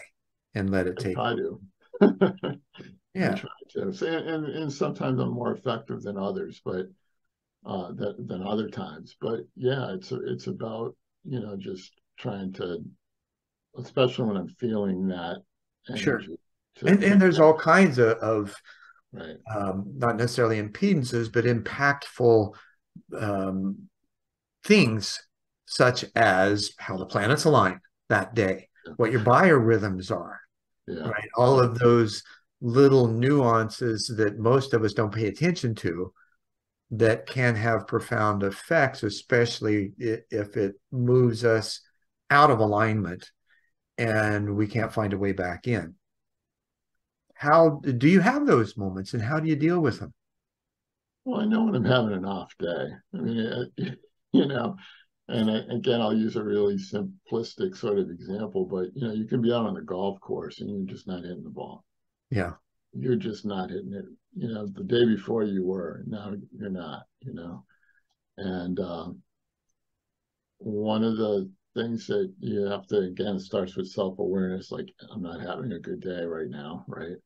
and let it take. I do. Yeah. And, and, and sometimes I'm more effective than others, but uh, that, than other times. But yeah, it's it's about you know just trying to, especially when I'm feeling that. Sure. And and there's all kinds of, of right. um, not necessarily impedances, but impactful um, things such as how the planets align that day, what your biorhythms are, yeah. right? All of those little nuances that most of us don't pay attention to that can have profound effects, especially if it moves us out of alignment and we can't find a way back in. How do you have those moments and how do you deal with them? Well, I know when I'm having an off day. I mean, you know, and again, I'll use a really simplistic sort of example, but you know, you can be out on the golf course and you're just not hitting the ball. Yeah. You're just not hitting it. You know, the day before you were, now you're not, you know. And um, one of the things that you have to, again, starts with self awareness like, I'm not having a good day right now, right?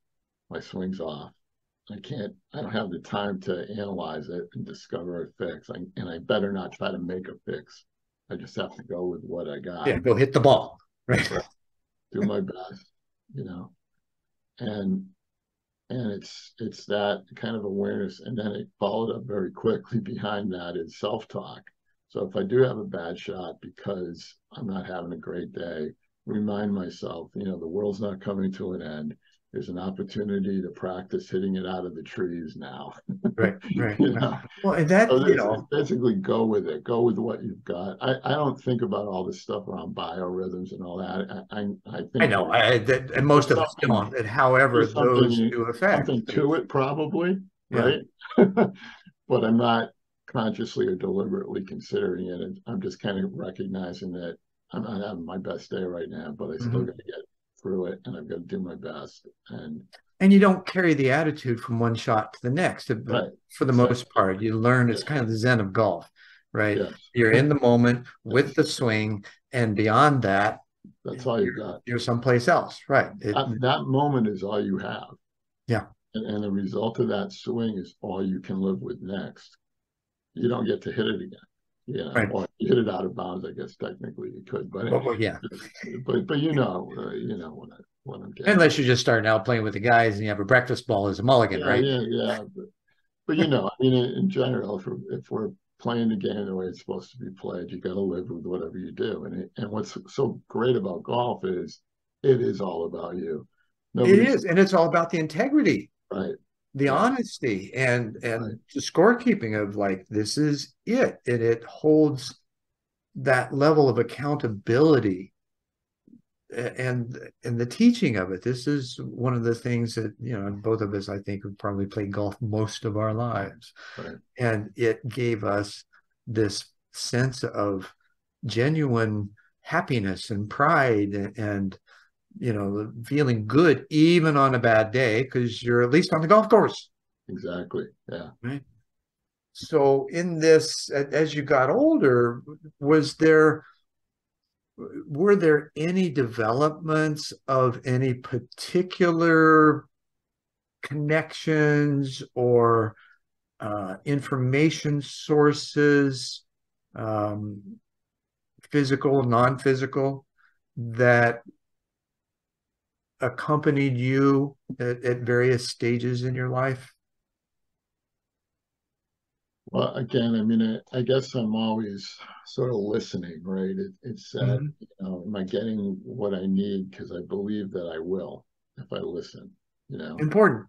My swing's off. I can't, I don't have the time to analyze it and discover a fix. I, and I better not try to make a fix. I just have to go with what I got. Yeah, go hit the ball. Right. Do my best, you know. And and it's it's that kind of awareness. And then it followed up very quickly behind that is self-talk. So if I do have a bad shot because I'm not having a great day, remind myself, you know, the world's not coming to an end there's an opportunity to practice hitting it out of the trees now. right, right. you know? Well, and that so you know, basically go with it. Go with what you've got. I, I don't think about all this stuff around biorhythms and all that. I I, I think I know. I that, and most of us don't. And however, those do affect something to it, probably yeah. right. but I'm not consciously or deliberately considering it. I'm just kind of recognizing that I'm not having my best day right now, but I still mm-hmm. got to get through it and I've got to do my best. And and you don't carry the attitude from one shot to the next. Right. For the exactly. most part, you learn it's kind of the zen of golf, right? Yes. You're in the moment with the swing, and beyond that, that's all you got. You're someplace else, right? It, that, that, moment is all you have. Yeah. And, and the result of that swing is all you can live with next. You don't get to hit it again. Yeah, right. or hit it out of bounds. I guess technically you could, but yeah, but but you know, uh, you know what I what I'm getting. Unless you're just starting out playing with the guys and you have a breakfast ball as a mulligan, yeah, right? Yeah, yeah. But, but you know, I mean, in, in general, if we're, if we're playing the game the way it's supposed to be played, you got to live with whatever you do. And it, and what's so great about golf is it is all about you. Nobody's, it is, and it's all about the integrity. Right the yeah. honesty and and right. the scorekeeping of like this is it and it holds that level of accountability and and the teaching of it this is one of the things that you know both of us i think have probably played golf most of our lives right. and it gave us this sense of genuine happiness and pride and, and you know, feeling good even on a bad day because you're at least on the golf course. Exactly. Yeah. Right. So, in this, as you got older, was there, were there any developments of any particular connections or uh, information sources, um, physical, non physical, that accompanied you at, at various stages in your life? Well, again, I mean, I, I, guess I'm always sort of listening, right? It, it's that, mm-hmm. you know, am I getting what I need? Because I believe that I will if I listen, you know. Important.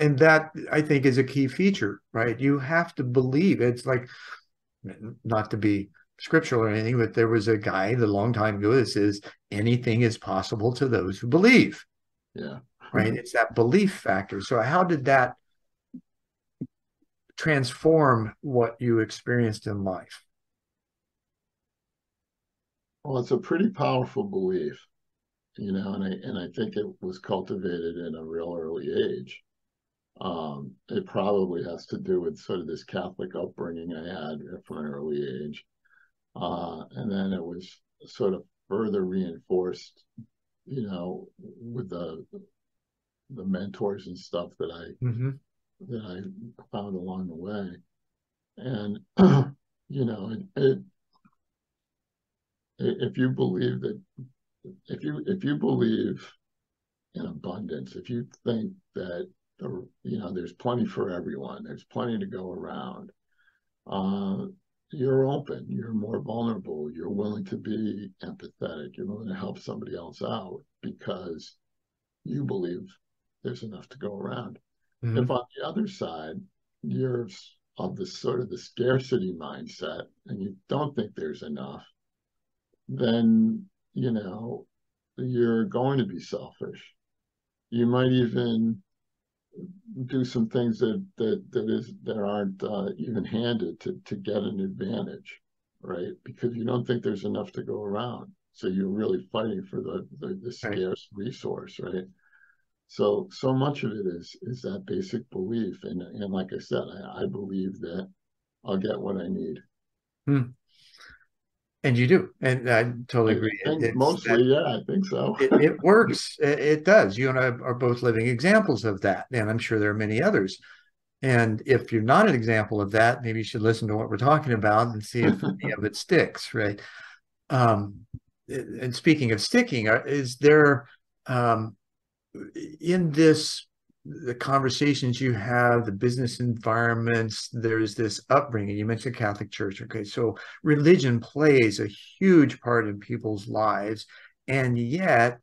And that I think is a key feature, right? You have to believe. It's like, not to be scriptural or anything, but there was a guy the long time ago that says anything is possible to those who believe. Yeah. Right. It's that belief factor. So how did that transform what you experienced in life? Well, it's a pretty powerful belief, you know, and I and I think it was cultivated in a real early age. Um, it probably has to do with sort of this Catholic upbringing I had from an early age. Uh, and then it was sort of further reinforced, you know, with the the mentors and stuff that I mm-hmm. that I found along the way, and you know, it, it, if you believe that if you if you believe in abundance, if you think that the you know there's plenty for everyone, there's plenty to go around, uh, you're open, you're more vulnerable, you're willing to be empathetic, you're willing to help somebody else out because you believe there's enough to go around. Mm-hmm. If on the other side, you're of the sort of the scarcity mindset and you don't think there's enough, then, you know, you're going to be selfish. You might even do some things that that that is that aren't uh, even handed to to get an advantage, right? Because you don't think there's enough to go around, so you're really fighting for the the, the scarce right. resource, right? So so much of it is is that basic belief, and and like I said, I, I believe that I'll get what I need. Hmm. And you do, and I totally agree. It, mostly, that, yeah, I think so. it, it, works. It, it, does. You and I are both living examples of that, and I'm sure there are many others. And if you're not an example of that, maybe you should listen to what we're talking about and see if any of it sticks, right? Um, and speaking of sticking, uh, is there um, in this the conversations you have, the business environments, there's this upbringing. You mentioned Catholic Church. Okay. So religion plays a huge part in people's lives. And yet,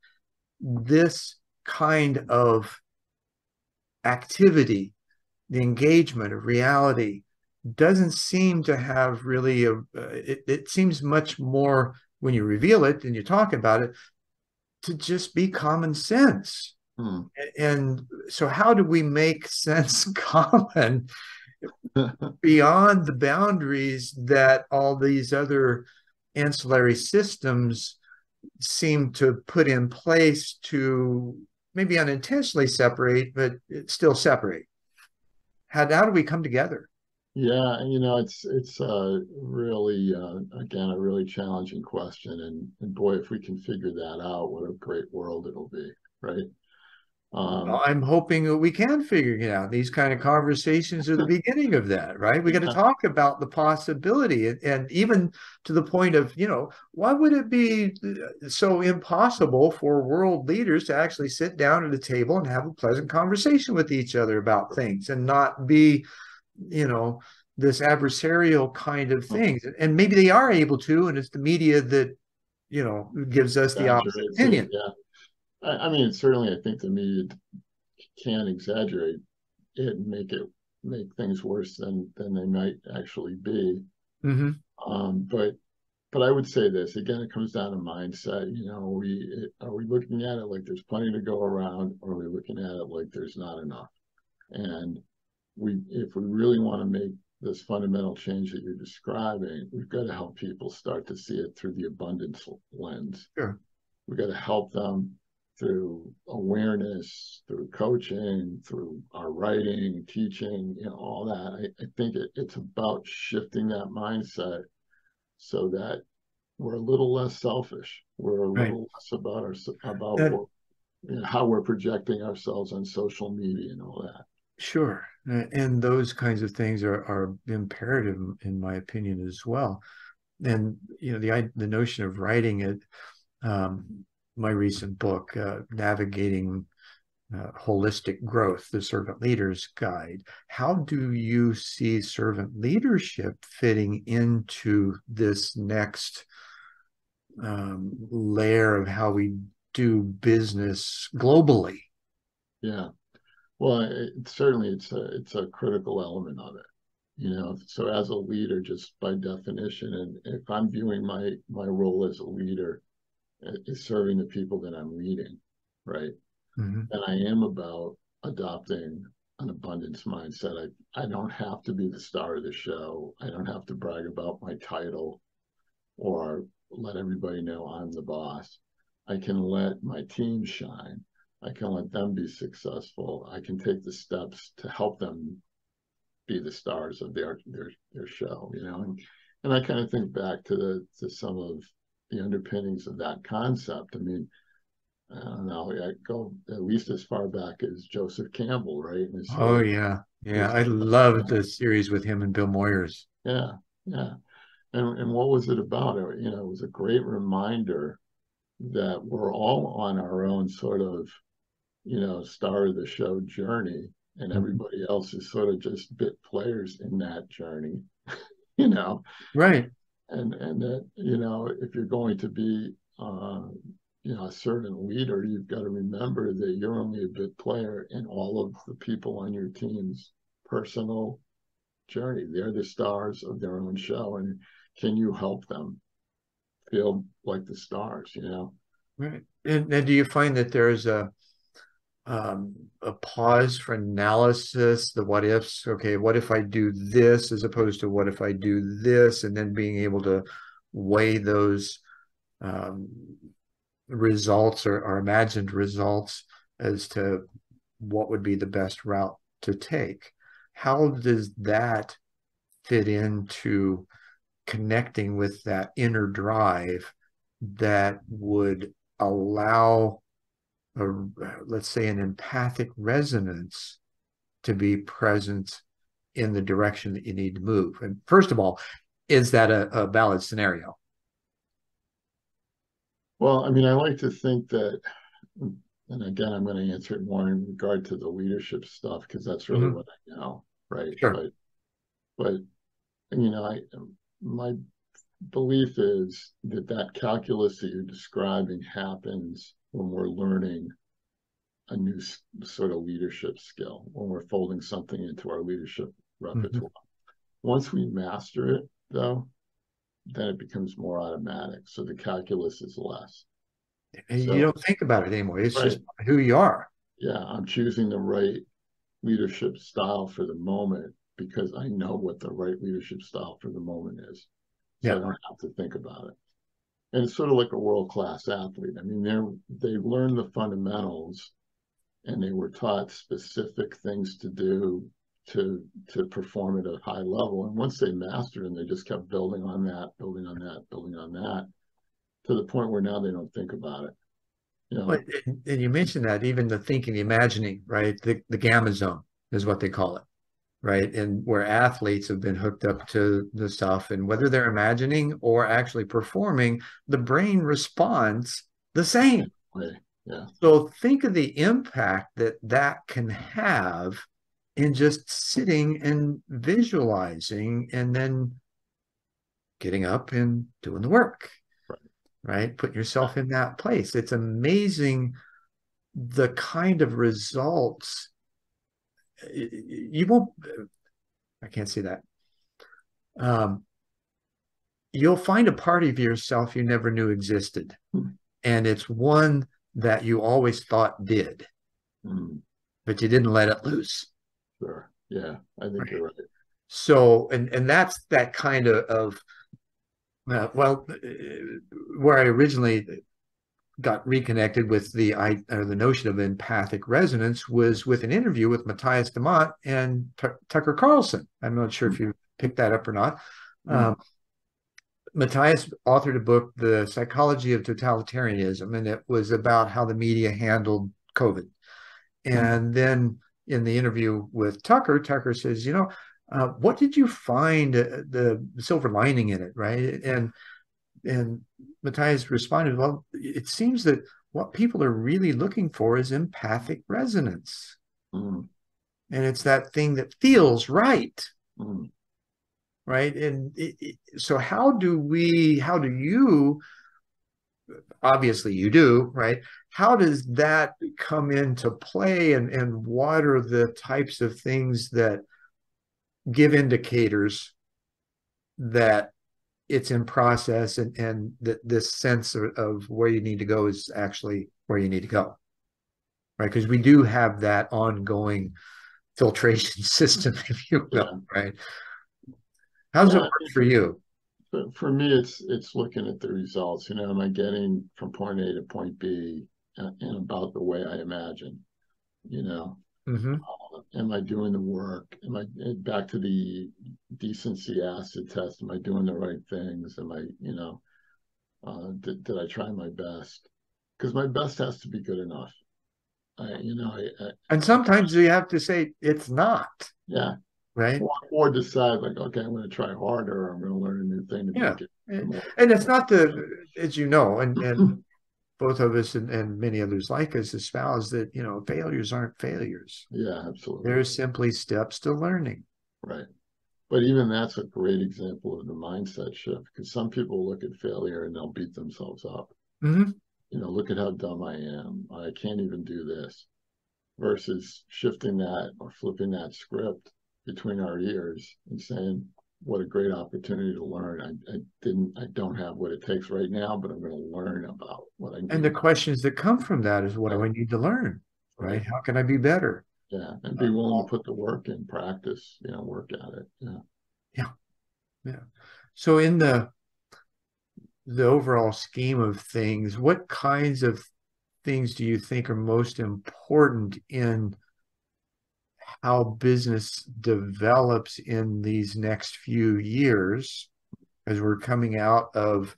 this kind of activity, the engagement of reality, doesn't seem to have really a, uh, it, it seems much more when you reveal it and you talk about it to just be common sense Hmm. And so, how do we make sense common beyond the boundaries that all these other ancillary systems seem to put in place to maybe unintentionally separate, but still separate? How, how do we come together? Yeah, you know, it's it's uh, really uh, again a really challenging question, and and boy, if we can figure that out, what a great world it'll be, right? Um, I'm hoping that we can figure it out. These kind of conversations are the beginning of that, right? We got to talk about the possibility, and, and, even to the point of, you know, why would it be uh, so impossible for world leaders to actually sit down at a table and have a pleasant conversation with each other about things and not be, you know, this adversarial kind of things? And maybe they are able to, and it's the media that, you know, gives us the opposite opinion. Yeah. I, I mean, certainly, I think the media can exaggerate it and make it make things worse than than they might actually be. Mm-hmm. Um, but but I would say this again. It comes down to mindset. You know, are we are we looking at it like there's plenty to go around, or are we looking at it like there's not enough? And we, if we really want to make this fundamental change that you're describing, we've got to help people start to see it through the abundance lens. Sure. We've got to help them through awareness, through coaching, through our writing, teaching, you know, all that. I, I think it, it's about shifting that mindset so that we're a little less selfish. We're a right. little less about our about that, what, you know, how we're projecting ourselves on social media and all that. Sure, and those kinds of things are are imperative, in my opinion, as well. And you know, the the notion of writing it. Um, my recent book, uh, Navigating uh, Holistic Growth, the Servant Leader's Guide. How do you see servant leadership fitting into this next um, layer of how we do business globally? Yeah, well, it, certainly it's a it's a critical element of it. You know, so as a leader, just by definition, and if I'm viewing my my role as a leader is serving the people that I'm leading, right? Mm-hmm. And I am about adopting an abundance mindset. I, I don't have to be the star of the show. I don't have to brag about my title or let everybody know I'm the boss. I can let my team shine. I can let them be successful. I can take the steps to help them be the stars of their their their show, you know. And and I kind of think back to the to some of the underpinnings of that concept. I mean, I don't know. I go at least as far back as Joseph Campbell, right? oh yeah, yeah. I love the series with him and Bill Moyers. Yeah, yeah. And and what was it about? You know, it was a great reminder that we're all on our own sort of, you know, star of the show journey, and mm-hmm. everybody else is sort of just bit players in that journey. you know. Right. And and that you know if you're going to be uh, you know a certain leader, you've got to remember that you're only a bit player in all of the people on your team's personal journey. They're the stars of their own show, and can you help them feel like the stars? You know. Right. And, and do you find that there's a um, a pause for analysis, the what ifs. Okay, what if I do this as opposed to what if I do this, and then being able to weigh those um, results or, or imagined results as to what would be the best route to take. How does that fit into connecting with that inner drive that would allow a, let's say an empathic resonance to be present in the direction that you need to move and first of all is that a, a valid scenario well i mean i like to think that and again i'm going to answer it more in regard to the leadership stuff because that's really mm-hmm. what i know right sure. but but you know i my belief is that that calculus that you're describing happens when we're learning a new sort of leadership skill, when we're folding something into our leadership repertoire. Mm-hmm. Once we master it, though, then it becomes more automatic. So the calculus is less. And so, you don't think about it anymore. It's right. just who you are. Yeah, I'm choosing the right leadership style for the moment because I know what the right leadership style for the moment is. So yeah. I don't have to think about it and it's sort of like a world class athlete. I mean, they're they learned the fundamentals, and they were taught specific things to do to to perform at a high level. And once they mastered, and they just kept building on that, building on that, building on that, to the point where now they don't think about it. You know? and you mentioned that even the thinking, the imagining, right? The the gamma zone is what they call it right? And where athletes have been hooked up to the stuff, and whether they're imagining or actually performing, the brain responds the same. Yeah. So think of the impact that that can have in just sitting and visualizing and then getting up and doing the work. Right. Right. Putting yourself in that place. It's amazing the kind of results you won't i can't see that um, you'll find a part of yourself you never knew existed mm. and it's one that you always thought did mm. but you didn't let it loose sure yeah i think right. you're right so and and that's that kind of of uh, well uh, where i originally got reconnected with the I or the notion of empathic resonance was with an interview with Mattias Desmet and T- Tucker Carlson. I'm not sure if you picked that up or not. Mm-hmm. Um, Mattias authored a book, The Psychology of Totalitarianism, and it was about how the media handled COVID. Mm-hmm. And then in the interview with Tucker, Tucker says, you know, uh, what did you find uh, the silver lining in it, right? And and Mattias responded, well, it seems that what people are really looking for is empathic resonance. Mm. And it's that thing that feels right. Mm. Right. And it, it, so, how do we, how do you, obviously you do, right? How does that come into play? And, and what are the types of things that give indicators that it's in process and and that this sense of, of, where you need to go is actually where you need to go. Right? Because we do have that ongoing filtration system if you will yeah. right? How's yeah, it work for you? For me it's it's looking at the results. You know am i getting from point a to point b in about the way i imagine you know? Mm-hmm. Am I doing the work? Am I eh, back to the decency acid test? Am I doing the right things? Am I, you know, uh, did, did I try my best? Because my best has to be good enough. I, you know, I, I, and sometimes you have to say it's not. Yeah. Right. Or, or decide like, okay, I'm going to try harder. I'm going to learn a new thing. yeah. It and it's not the, as you know, and and both of us and, and many others like us espouse that you know failures aren't failures yeah absolutely they're simply steps to learning right but even that's a great example of the mindset shift because some people look at failure and they'll beat themselves up. Mm-hmm. You know, look at how dumb I am. I can't even do this. Versus shifting that or flipping that script between our ears and saying, what a great opportunity to learn. I, I, didn't, I don't have what it takes right now, but I'm going to learn about what I need. And the questions that come from that is, what do I need to learn? Right? How can I be better? Yeah, and be uh, willing to put the work in, practice, you know, work at it. Yeah. Yeah. Yeah. So in the the overall scheme of things, what kinds of things do you think are most important in how business develops in these next few years as we're coming out of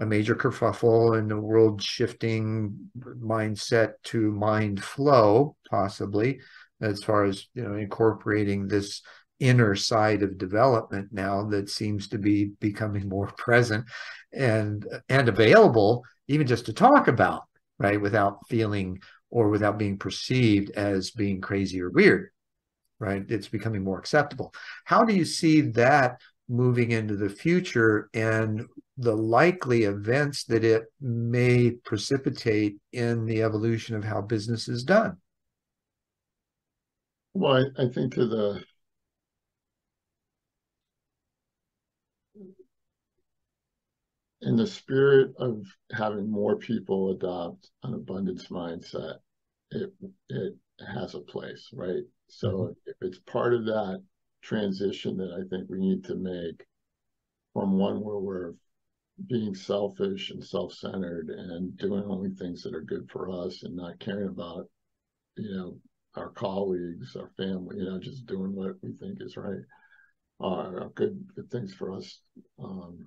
a major kerfuffle and the world shifting mindset to mind flow, possibly, as far as you know, incorporating this inner side of development now that seems to be becoming more present and and available even just to talk about, right? Without feeling or without being perceived as being crazy or weird, right? It's becoming more acceptable. How do you see that moving into the future and the likely events that it may precipitate in the evolution of how business is done? Well, I, I think to the uh, in the spirit of having more people adopt an abundance mindset, it it has a place, right? So mm-hmm. if it's part of that transition that I think we need to make from one where we're being selfish and self-centered and doing only things that are good for us and not caring about, you know, our colleagues, our family, you know, just doing what we think is right, are good good things for us um,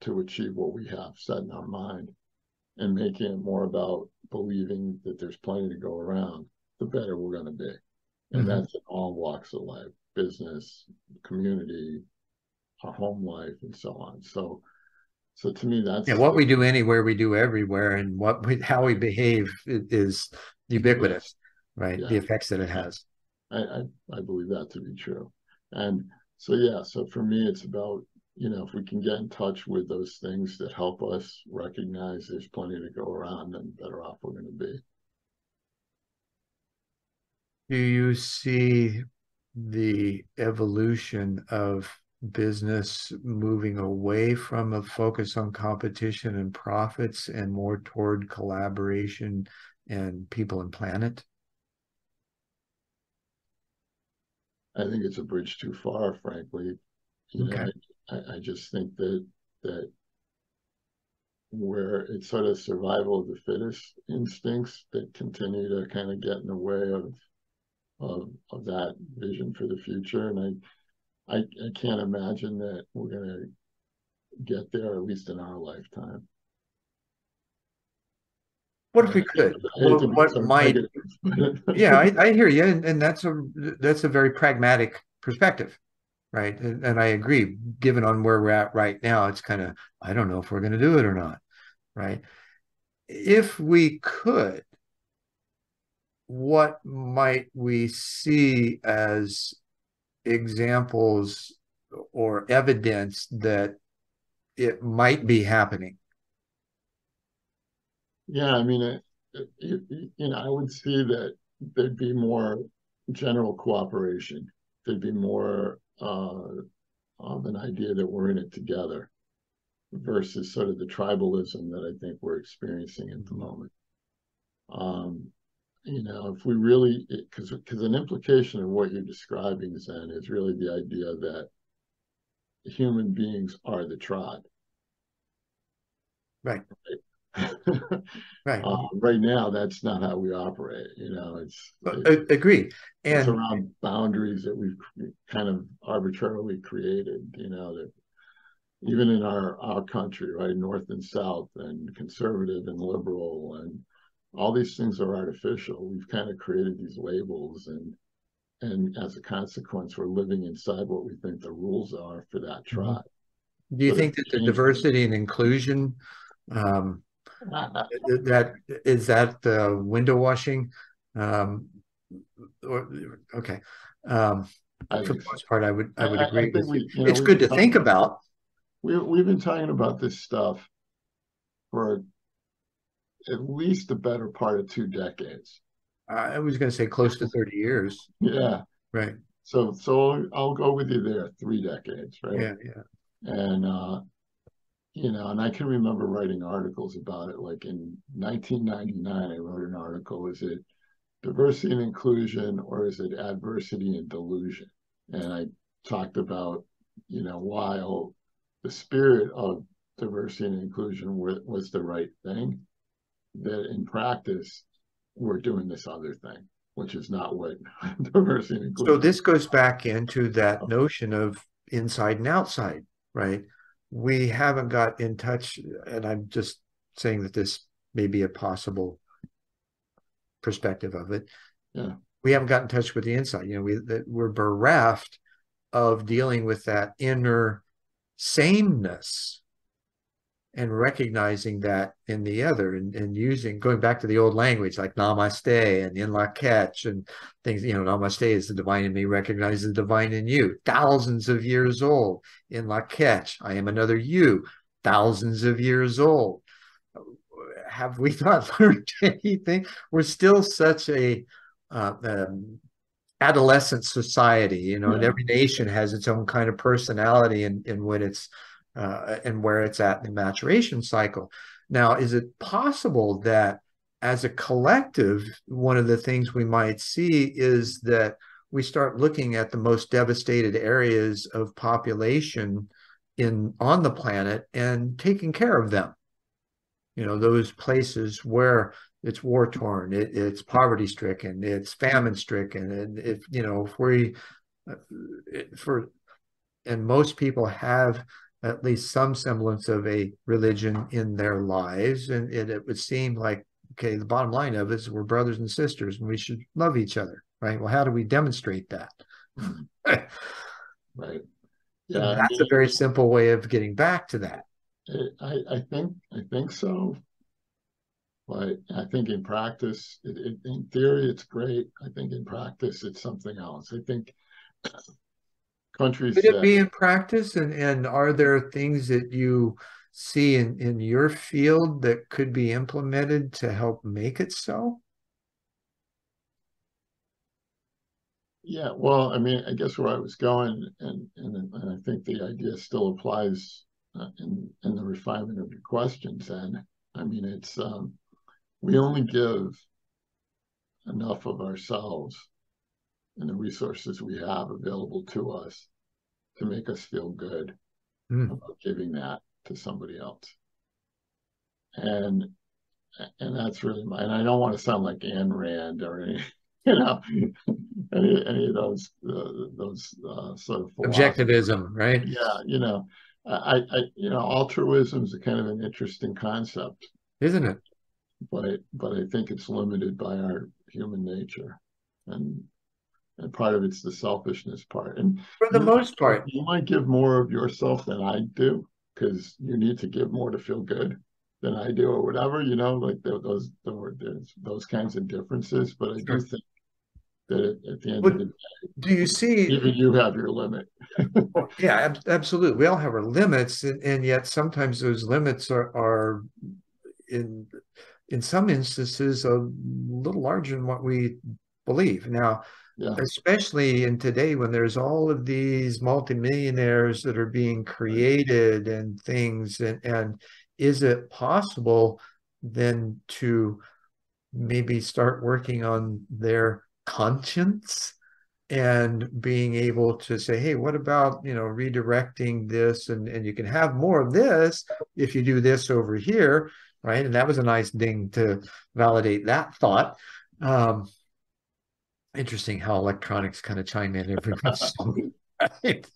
to achieve what we have set in our mind, and making it more about believing that there's plenty to go around, the better we're going to be, and mm-hmm. that's in all walks of life, business, community, our home life, and so on. So. So to me, that's yeah. What we do anywhere, we do everywhere, and what we, how we behave is ubiquitous right? Yeah. The effects that it has. I, I, I believe that to be true. And so, yeah, so for me, it's about, you know, if we can get in touch with those things that help us recognize there's plenty to go around, and better off we're going to be. Do you see the evolution of business moving away from a focus on competition and profits and more toward collaboration and people and planet? I think it's a bridge too far, frankly. You okay. know, I, I just think that that where it's sort of survival of the fittest instincts that continue to kind of get in the way of of of that vision for the future. And I I, I can't imagine that we're gonna get there, at least in our lifetime. What if we could? What, what might? yeah, I, I, hear you, and, and that's a that's a very pragmatic perspective, right? And, and I agree. Given on where we're at right now, it's kind of I don't know if we're going to do it or not, right? If we could, what might we see as examples or evidence that it might be happening? Yeah, I mean, it, it, you know, I would see that there'd be more general cooperation. There'd be more uh, of an idea that we're in it together versus sort of the tribalism that I think we're experiencing at the moment. Um, you know, if we really, because because an implication of what you're describing, Zen, is really the idea that human beings are the tribe. Right. right? right. Uh, right now, that's not how we operate. You know, it's it, agree. And it's around boundaries that we've kind of arbitrarily created. You know that even in our our country, right, north and south, and conservative and liberal, and all these things are artificial. We've kind of created these labels, and and as a consequence, we're living inside what we think the rules are for that mm-hmm. tribe. Do you but think that the diversity and inclusion um, that is that the window washing um or, okay um I for the most part, I would I would agree I, I with we, you. Know, it's good to talking, think about. We we've been talking about this stuff for at least the better part of two decades. I was going to say close to thirty years. Yeah. Right. So so I'll go with you there, three decades, right? Yeah, yeah. And uh, you know, and I can remember writing articles about it. Like in 1999, I wrote an article. Is it diversity and inclusion, or is it adversity and delusion? And I talked about, you know, while the spirit of diversity and inclusion was the right thing, that in practice we're doing this other thing, which is not what diversity inclusion. So this goes back into that oh. notion of inside and outside, right? we haven't got in touch, and I'm just saying that this may be a possible perspective of it. Yeah. We haven't got in touch with the inside. You know, we that we're bereft of dealing with that inner sameness and recognizing that in the other and, and using going back to the old language like namaste and in lak'ech and things you know namaste is the divine in me recognize the divine in you. Thousands of years old. In lak'ech i am another you. Thousands of years old. Have we not learned anything? We're still such a uh, um, adolescent society you know yeah. and every nation has its own kind of personality and in what it's uh, and where it's at in the maturation cycle. Now, is it possible that as a collective, one of the things we might see is that we start looking at the most devastated areas of population in on the planet and taking care of them. You know, those places where it's war torn, it, it's poverty stricken, it's famine stricken, and if you know, if we uh, for and most people have at least some semblance of a religion in their lives. And it, it would seem like, okay, the bottom line of it is we're brothers and sisters and we should love each other, right? Well, how do we demonstrate that? right. Yeah, that's I mean, a very simple way of getting back to that. I, I think I think so, but I think in practice, it, it, in theory, it's great. I think in practice, it's something else. I think countries. Could it be in practice? And, and are there things that you see in, in your field that could be implemented to help make it so? Yeah, well, I mean, I guess where I was going, and and, and I think the idea still applies uh, in in the refinement of your questions. And I mean, it's um, we only give enough of ourselves and the resources we have available to us to make us feel good mm. about giving that to somebody else. And and that's really my and I don't want to sound like Ayn Rand or any you know any any of those uh, those uh, sort of objectivism, right? Yeah, you know, I I you know altruism is a kind of an interesting concept, isn't it? But but I think it's limited by our human nature, and and part of it's the selfishness part. And for the most part, you might give more of yourself than I do because you need to give more to feel good than I do, or whatever. You know, like those those those kinds of differences. But I do think that at the end but of the day, do you see even you have your limit? Oh, yeah, ab- absolutely. We all have our limits, and, and yet sometimes those limits are are in in some instances a little larger than what we believe. Now, yeah. especially in today when there's all of these multimillionaires that are being created and things and, and is it possible then to maybe start working on their conscience and being able to say hey what about you know redirecting this? And and you can have more of this if you do this over here right? And that was a nice ding to validate that thought. Um, interesting how electronics kind of chime in every once right?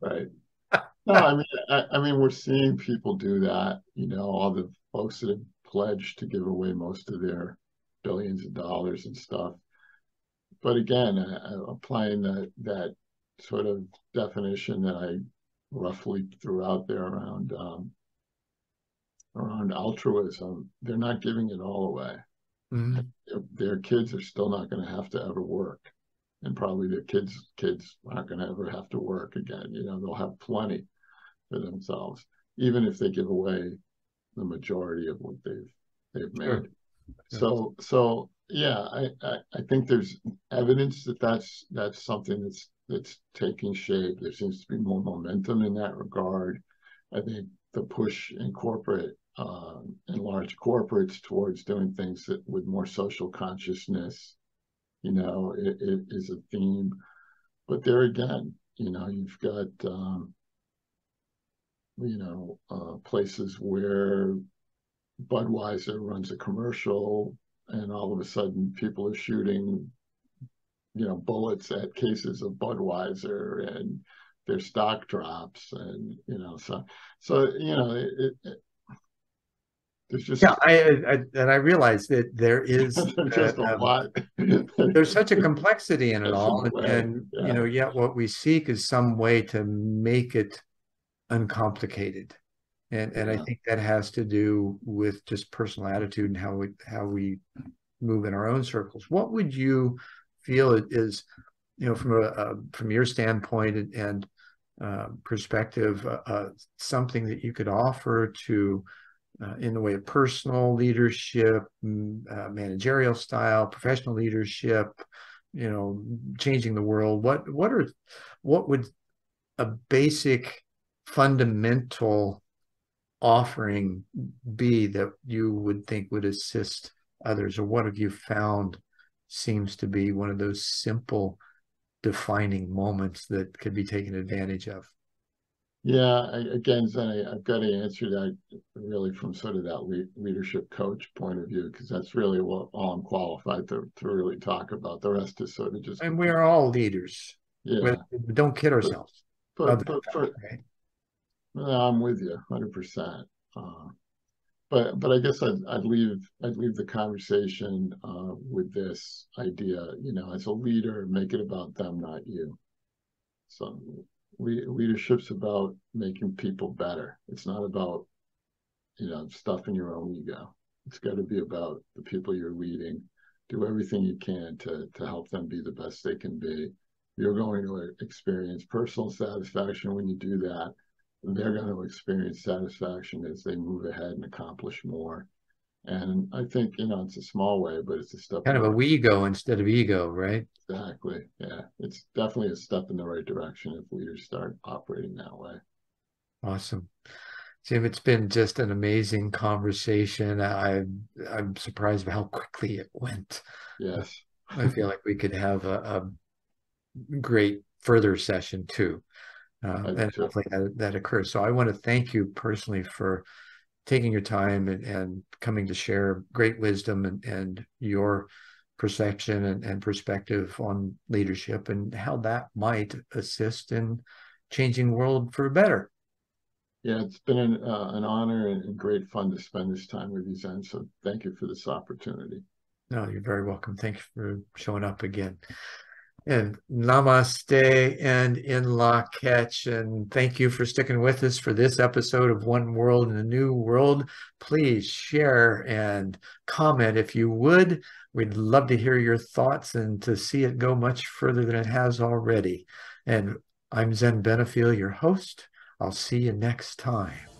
Right. No, I mean, I, I, mean, we're seeing people do that. You know, all the folks that have pledged to give away most of their billions of dollars and stuff. But again, uh, applying that that sort of definition that I roughly threw out there around um, around altruism, they're not giving it all away. Mm-hmm. Their kids are still not going to have to ever work. and probably their kids kids aren't going to ever have to work again. You know, they'll have plenty for themselves, even if they give away the majority of what they've they've made. Sure. So so yeah, I, I, I think there's evidence that that's that's something that's that's taking shape. There seems to be more momentum in that regard. I think the push in corporate uh, in large corporates towards doing things that with more social consciousness, you know, it, it is a theme. But there again, you know, you've got um, you know uh, places where Budweiser runs a commercial, and all of a sudden people are shooting, you know, bullets at cases of Budweiser, and their stock drops, and you know, so so you know, it, it, there's just yeah, I, I and I realize that there is just a, a lot. there's such a complexity in it all, and, and yeah. you know, yet what we seek is some way to make it uncomplicated and and yeah. I think that has to do with just personal attitude and how we how we move in our own circles. What would you feel is, you know, from a, a from your standpoint and, and uh, perspective, uh, uh, something that you could offer to uh, in the way of personal leadership, uh, managerial style, professional leadership, you know, changing the world. What what are what would a basic fundamental offering be that you would think would assist others or what have you found seems to be one of those simple defining moments that could be taken advantage of yeah I, again Zen, I, have got to answer that really from sort of that le- leadership coach point of view because that's really what all i'm qualified to, to really talk about the rest is sort of just and we are all leaders yeah don't kid ourselves but, but, but for, right? I'm with you 100%. Uh, but but I guess I'd, I'd leave I'd leave the conversation uh, with this idea. You know, as a leader, make it about them, not you. So le- leadership's about making people better. It's not about you know stuffing your own ego. It's got to be about the people you're leading. Do everything you can to to help them be the best they can be. You're going to experience personal satisfaction when you do that they're going to experience satisfaction as they move ahead and accomplish more. And I think, you know, it's a small way, but it's a step. Kind of a we go instead of ego, right? Exactly. Yeah. It's definitely a step in the right direction if leaders start operating that way. Awesome. Jim, it's been just an amazing conversation. I, I'm surprised by how quickly it went. Yes. I feel like we could have a, a great further session too uh, and hopefully that, that occurs. So I want to thank you personally for taking your time and, and coming to share great wisdom and, and your perception and, and perspective on leadership and how that might assist in changing the world for better. Yeah, it's been an, uh, an honor and great fun to spend this time with you, Zen. So thank you for this opportunity. No, you're very welcome. Thanks for showing up again and namaste and in lak'ech. And thank you for sticking with us for this episode of One World in a New World. Please share and comment if you would. We'd love to hear your thoughts and to see it go much further than it has already. And I'm Zen Benefiel, your host. I'll see you next time.